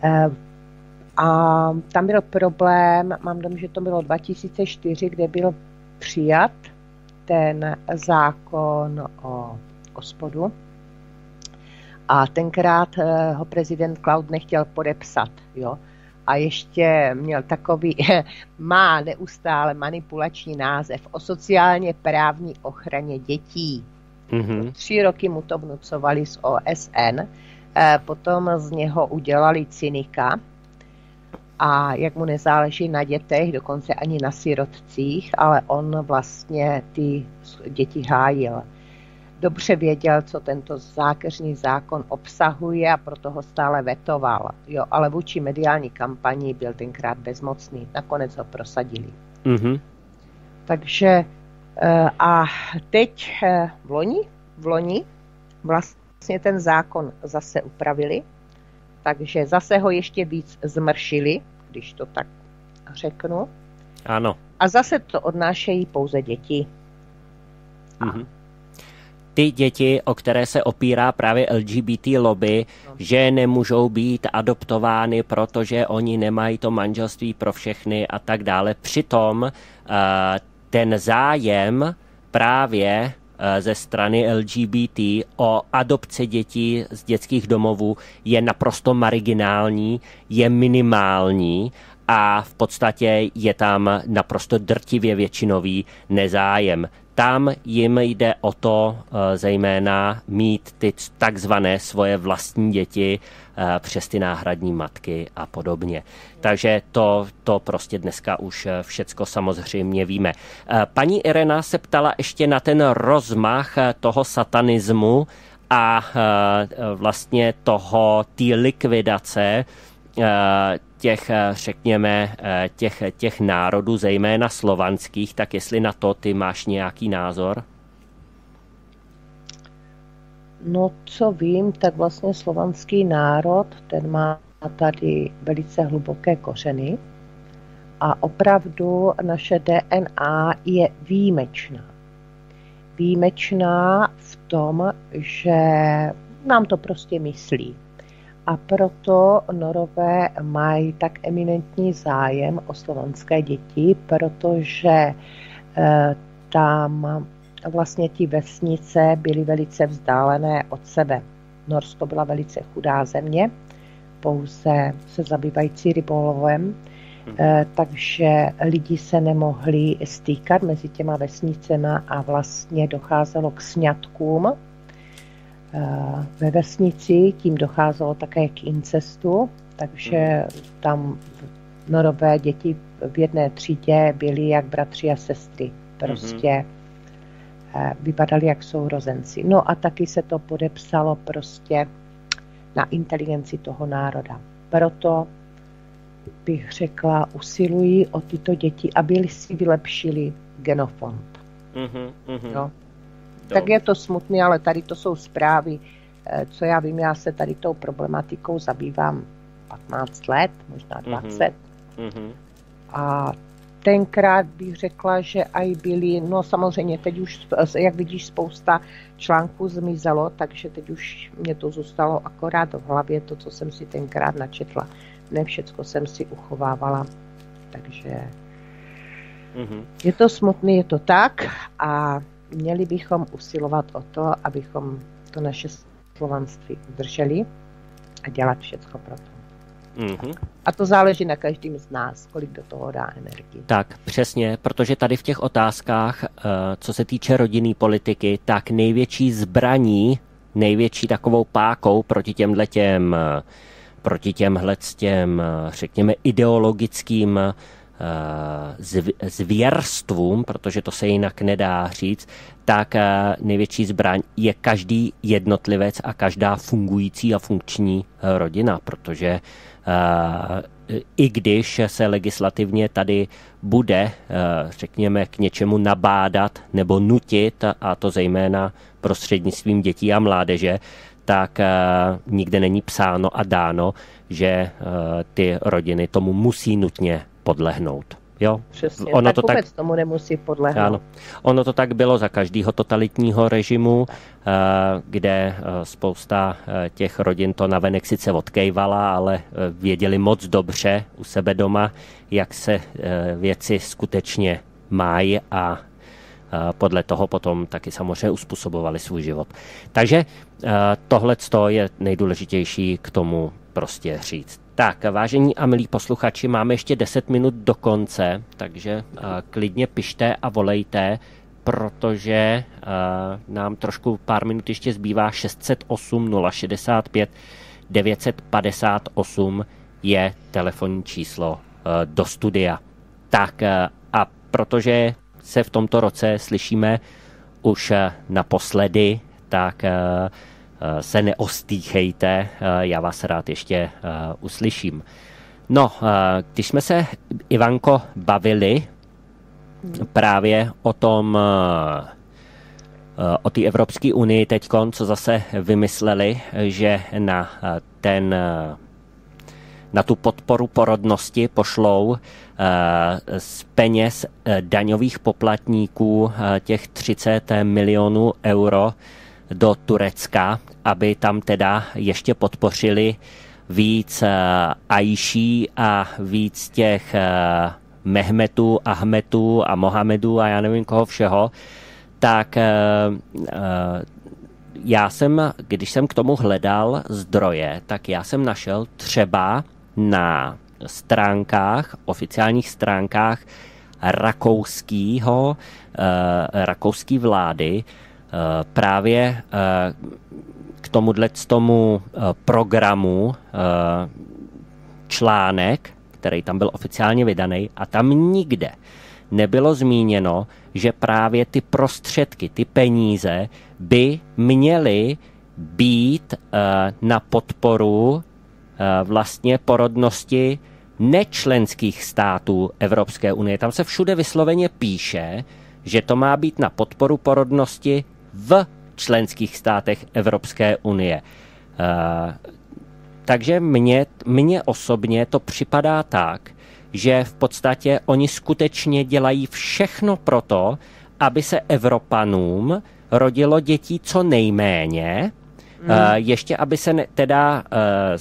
Speaker 2: Uh, a tam byl problém, mám dom, že to bylo 2004, kde byl přijat ten zákon o gospodu. A tenkrát ho prezident Cloud nechtěl podepsat. Jo a ještě měl takový, má neustále manipulační název o sociálně právní ochraně dětí. Mm-hmm. Tři roky mu to vnucovali z OSN, eh, potom z něho udělali cynika a jak mu nezáleží na dětech, dokonce ani na sirotcích, ale on vlastně ty děti hájil dobře věděl, co tento zákeřní zákon obsahuje a proto ho stále vetoval. Jo, ale vůči mediální kampani byl tenkrát bezmocný. Nakonec ho prosadili. Mm-hmm. Takže eh, a teď eh, v loni, v loni vlastně ten zákon zase upravili, takže zase ho ještě víc zmršili, když to tak řeknu.
Speaker 1: Ano.
Speaker 2: A zase to odnášejí pouze děti. Mm-hmm
Speaker 1: ty děti, o které se opírá právě LGBT lobby, že nemůžou být adoptovány, protože oni nemají to manželství pro všechny a tak dále. Přitom eh, ten zájem právě eh, ze strany LGBT o adopce dětí z dětských domovů je naprosto marginální, je minimální a v podstatě je tam naprosto drtivě většinový nezájem. Tam jim jde o to eh, zejména mít ty takzvané svoje vlastní děti eh, přes ty náhradní matky a podobně. Takže to, to prostě dneska už eh, všecko samozřejmě víme. Paní Irena se ptala ještě na ten rozmach toho satanismu a vlastně toho, té likvidace těch, řekněme, těch, těch národů, zejména slovanských, tak jestli na to ty máš nějaký názor?
Speaker 2: No, co vím, tak vlastně slovanský národ, ten má tady velice hluboké kořeny a opravdu naše DNA je výjimečná. Výjimečná v tom, že nám to prostě myslí. A proto Norové mají tak eminentní zájem o slovanské děti, protože eh, tam vlastně ti vesnice byly velice vzdálené od sebe. Norsko byla velice chudá země, pouze se zabývající rybolovem, hmm. takže lidi se nemohli stýkat mezi těma vesnicema a vlastně docházelo k sňatkům eh, ve vesnici, tím docházelo také k incestu, takže tam norové děti v jedné třídě byly jak bratři a sestry. Prostě mm-hmm Eh, vypadali jak sourozenci. No a taky se to podepsalo prostě na inteligenci toho národa. Proto bych řekla, usilují o tyto děti, aby si vylepšili genofond. Mm-hmm, mm-hmm. No. Tak je to smutné, ale tady to jsou zprávy, eh, co já vím, já se tady tou problematikou zabývám 15 let, možná 20. Mm-hmm. A tenkrát bych řekla, že aj byli, no samozřejmě teď už, jak vidíš, spousta článků zmizelo, takže teď už mě to zůstalo akorát v hlavě, to, co jsem si tenkrát načetla. Ne všecko jsem si uchovávala, takže mm-hmm. je to smutné, je to tak a měli bychom usilovat o to, abychom to naše slovanství udrželi a dělat všecko pro to. Mm-hmm. A to záleží na každém z nás, kolik do toho dá energii.
Speaker 1: Tak, přesně, protože tady v těch otázkách, eh, co se týče rodinné politiky, tak největší zbraní, největší takovou pákou proti těmhle těm, eh, proti těmhle těm, eh, řekněme, ideologickým zvěrstvům, protože to se jinak nedá říct, tak největší zbraň je každý jednotlivec a každá fungující a funkční rodina, protože i když se legislativně tady bude, řekněme, k něčemu nabádat nebo nutit, a to zejména prostřednictvím dětí a mládeže, tak nikde není psáno a dáno, že ty rodiny tomu musí nutně podlehnout.
Speaker 2: Jo? Přesně, ono tak to vůbec tak, tomu nemusí podlehnout. Ano.
Speaker 1: Ono to tak bylo za každého totalitního režimu, eh, kde eh, spousta eh, těch rodin to navenek sice odkejvala, ale věděli moc dobře u sebe doma, jak se věci skutečně mají a podle toho potom taky samozřejmě uspůsobovali svůj život. Takže tohle je nejdůležitější k tomu prostě říct. Tak, vážení a milí posluchači, máme ještě 10 minut do konce, takže uh, klidně pište a volejte, protože uh, nám trošku pár minut ještě zbývá 608 065 958 je telefonní číslo uh, do studia. Tak a protože se v tomto roce slyšíme už naposledy, tak se neostýchejte, eh, já vás rád ještě eh, uslyším. No, když jsme se, Ivanko, bavili právě o tom, o té Evropské unii teď, co zase vymysleli, že na ten na tu podporu porodnosti pošlou z peněz daňových poplatníků těch 30 milionů euro do Turecka, aby tam teda ještě podpořili víc eh, Aiší a víc těch eh, Mehmetů, Ahmetů a Mohamedů a já nevím koho všeho, tak eh, já jsem, když jsem k tomu hledal zdroje, tak já jsem našel třeba na stránkách, oficiálních stránkách rakouského, rakouské vlády, právě eh, k tomuhle tomu eh, programu článek, který tam byl oficiálně vydaný, a tam nikde nebylo zmíněno, že právě ty prostředky, ty peníze by měly být na podporu vlastně porodnosti nečlenských států Evropské unie. Tam se všude vysloveně píše, že to má být na podporu porodnosti v členských státech Evropské unie. Eh, takže mně, mně osobně to připadá tak, že v podstatě oni skutečně dělají všechno proto, aby se Evropanům rodilo dětí co nejméně, Hmm. Ještě, aby se ne, teda uh,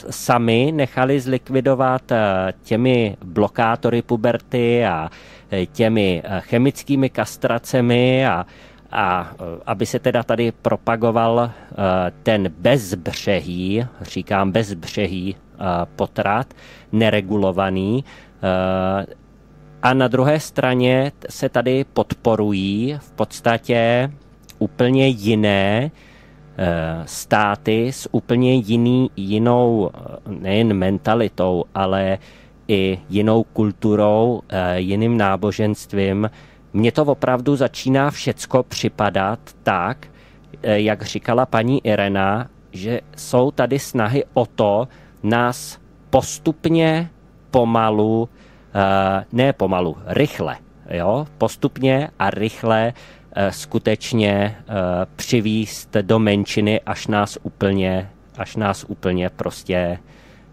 Speaker 1: sami nechali zlikvidovat uh, těmi blokátory puberty a těmi chemickými kastracemi a, a aby se teda tady propagoval uh, ten bezbřehý, říkám bezbřehý uh, potrat, neregulovaný, uh, a na druhé straně se tady podporují v podstatě úplně jiné Eh, státy s úplně jiný, jinou eh, nejen mentalitou, ale i jinou kulturou, eh, jiným náboženstvím. Mně to opravdu začíná všecko připadat tak, jak říkala paní Irena, že jsou tady snahy o to nás postupně, pomalu, ne pomalu, rychle, jo, postupně a rychle Eh, skutečně eh, přivíst do menšiny, až nás úplně, až nás úplně prostě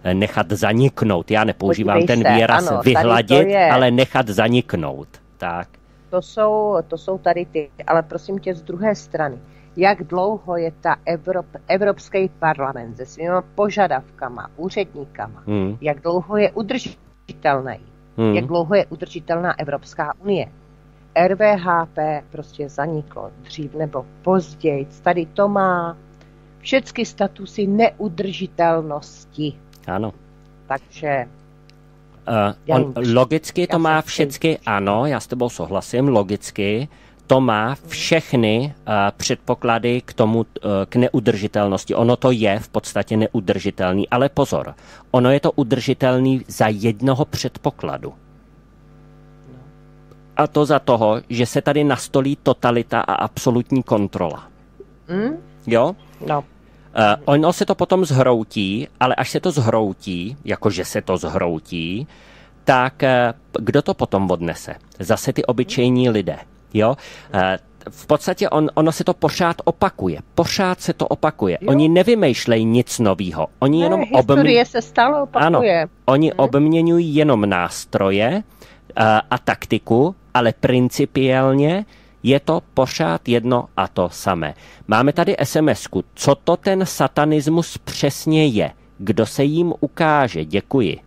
Speaker 1: eh, nechat zaniknout. Já nepoužívám Podívej ten výraz ano, vyhladit, ale nechat zaniknout. Tak.
Speaker 2: To jsou, to jsou tady ty, ale prosím tě z druhé strany. Jak dlouho je ta Evrop, Evropský parlament se svými požadavkama, úředníkama, hmm. jak dlouho je udržitelný, hmm. jak dlouho je udržitelná Evropská unie. RVHP prostě zaniklo dřív nebo později. Tady to má všechny statusy neudržitelnosti.
Speaker 1: Ano.
Speaker 2: Takže
Speaker 1: Uh, on, logicky to má všechny, ano, já s tebou souhlasím, logicky to má všechny uh, předpoklady k tomu, uh, k neudržitelnosti. Ono to je v podstatě neudržitelný, ale pozor, ono je to udržitelný za jednoho předpokladu. A to za toho, že se tady nastolí totalita a absolutní kontrola. Mm? Jo?
Speaker 2: No.
Speaker 1: Uh, ono se to potom zhroutí, ale až se to zhroutí, jakože se to zhroutí, tak uh, kdo to potom odnese? Zase ty obyčejní lidé. Jo? Uh, v podstatě on, ono se to pořád opakuje. Pořád se to opakuje. Jo. Oni nevymýšlejí nic nového. Oni ne, jenom
Speaker 2: obmě... se stále opakuje.
Speaker 1: Ano, oni hmm. obměňují jenom nástroje uh, a taktiku ale principiálně je to pořád jedno a to samé. Máme tady sms -ku. Co to ten satanismus přesně je? Kdo se jim ukáže? Děkuji.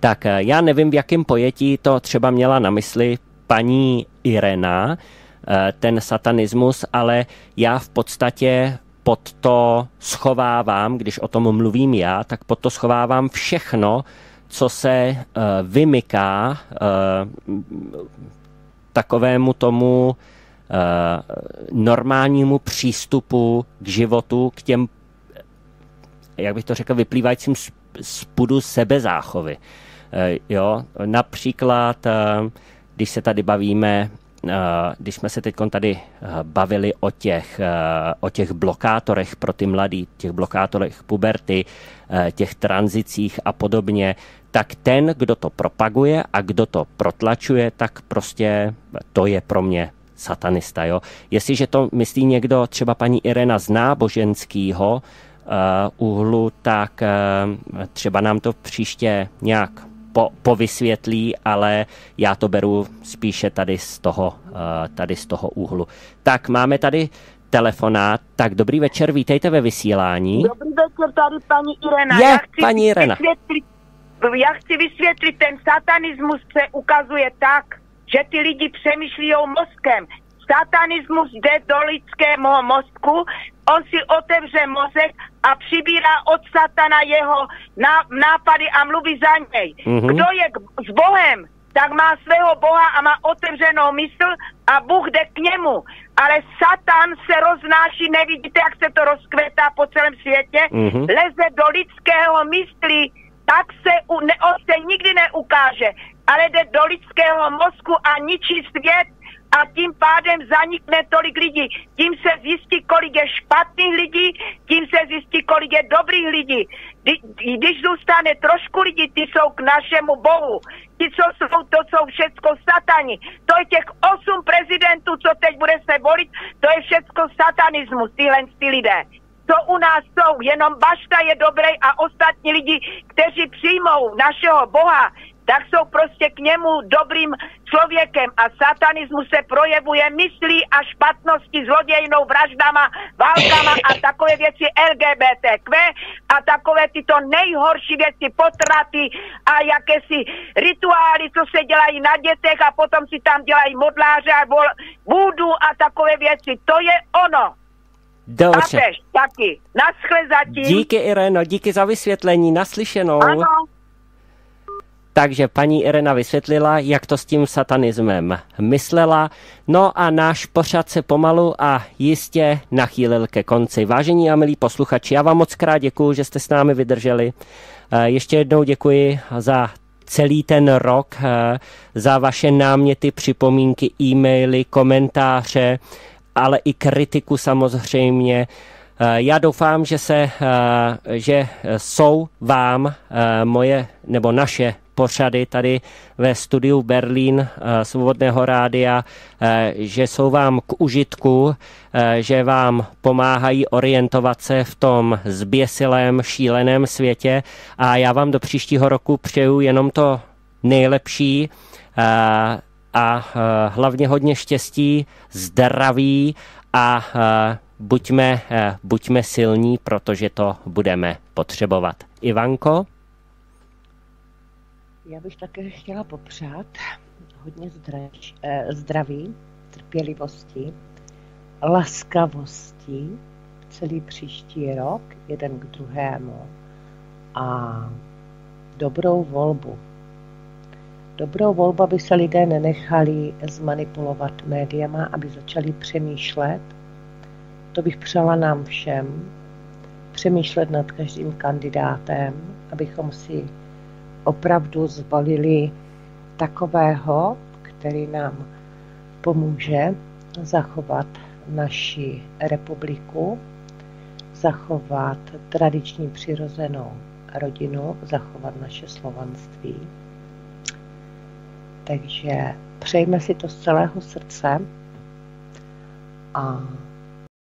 Speaker 1: Tak eh, já nevím, v jakém pojetí to třeba měla na mysli paní Irena, eh, ten satanismus, ale já v podstatě pod to schovávám, když o tom mluvím já, tak pod to schovávám všechno, co se uh, vymyká uh, takovému tomu uh, normálnímu přístupu k životu, k těm, jak bych to řekl, vyplývajícím z sebezáchovy. Uh, jo, například, uh, když se tady bavíme když jsme se teď tady bavili o těch, o těch blokátorech pro ty mladý, těch blokátorech puberty, těch tranzicích a podobně, tak ten, kdo to propaguje a kdo to protlačuje, tak prostě to je pro mě satanista. Jo? Jestliže to myslí někdo, třeba paní Irena z náboženského uh, úhlu, tak uh, třeba nám to příště nějak po, povysvětlí, ale já to beru spíše tady z toho, uh, tady z toho úhlu. Tak máme tady telefonát. Tak dobrý večer, vítejte ve vysílání.
Speaker 3: Dobrý večer, tady paní Irena.
Speaker 1: Je, paní Irena.
Speaker 3: Vysvětlit já chci vysvětlit, ten satanismus se ukazuje tak, že ty lidi přemýšlí mozkem. Satanismus jde do lidského mozku, on si otevře mozek a přibírá od satana jeho nápady a mluví za něj. Mm-hmm. Kdo je s Bohem, tak má svého Boha a má otevřenou mysl a Bůh jde k němu. Ale Satan se roznáší, nevidíte, jak se to rozkvetá po celém světě, mm-hmm. leze do lidského mysli, tak se, u, ne, on se nikdy neukáže, ale jde do lidského mozku a ničí svět a tím pádem zanikne tolik lidí. Tím se zjistí, kolik je špatných lidí, tím se zjistí, kolik je dobrých lidí. Když zůstane trošku lidí, ty jsou k našemu bohu. Ti, co jsou, to jsou všecko satani. To je těch osm prezidentů, co teď bude se volit, to je všecko satanismus, tyhle ty lidé co u nás jsou. Jenom Bašta je dobrý a ostatní lidi, kteří přijmou našeho Boha, tak jsou prostě k němu dobrým člověkem a satanismus se projevuje myslí a špatnosti, zlodějnou, vraždama, válkama a takové věci LGBTQ a takové tyto nejhorší věci, potraty a jakési rituály, co se dělají na dětech a potom si tam dělají modláře a vůdu a takové věci. To je ono.
Speaker 1: Dobře.
Speaker 3: Papež, taky. Naschle zatím.
Speaker 1: Díky Ireno, díky za vysvětlení, naslyšenou.
Speaker 3: Ano.
Speaker 1: Takže paní Irena vysvětlila, jak to s tím satanismem myslela. No a náš pořad se pomalu a jistě nachýlil ke konci. Vážení a milí posluchači, já vám moc krát děkuji, že jste s námi vydrželi. Eh, ještě jednou děkuji za celý ten rok, eh, za vaše náměty, připomínky, e-maily, komentáře, ale i kritiku samozřejmě. Eh, já doufám, že, se, že jsou vám moje nebo naše pořady tady ve studiu Berlín eh, Svobodného rádia, eh, že jsou vám k užitku, eh, že vám pomáhají orientovat se v tom zběsilém, šíleném světě a já vám do příštího roku přeju jenom to nejlepší a hlavně hodně štěstí, zdraví a buďme, buďme silní, protože to budeme potřebovat. Ivanko?
Speaker 2: Já bych také chtěla popřát hodně eh, zdraví, trpělivosti, laskavosti celý příští rok, jeden k druhému a dobrou volbu. Dobrou volbu, aby se lidé nenechali zmanipulovat médiama, aby začali přemýšlet. To bych přála nám všem, přemýšlet nad každým kandidátem, abychom si opravdu zvolili takového, který nám pomůže zachovat naši republiku, zachovat tradiční přirozenou rodinu, zachovat naše slovanství. Takže přejme si to z celého srdce a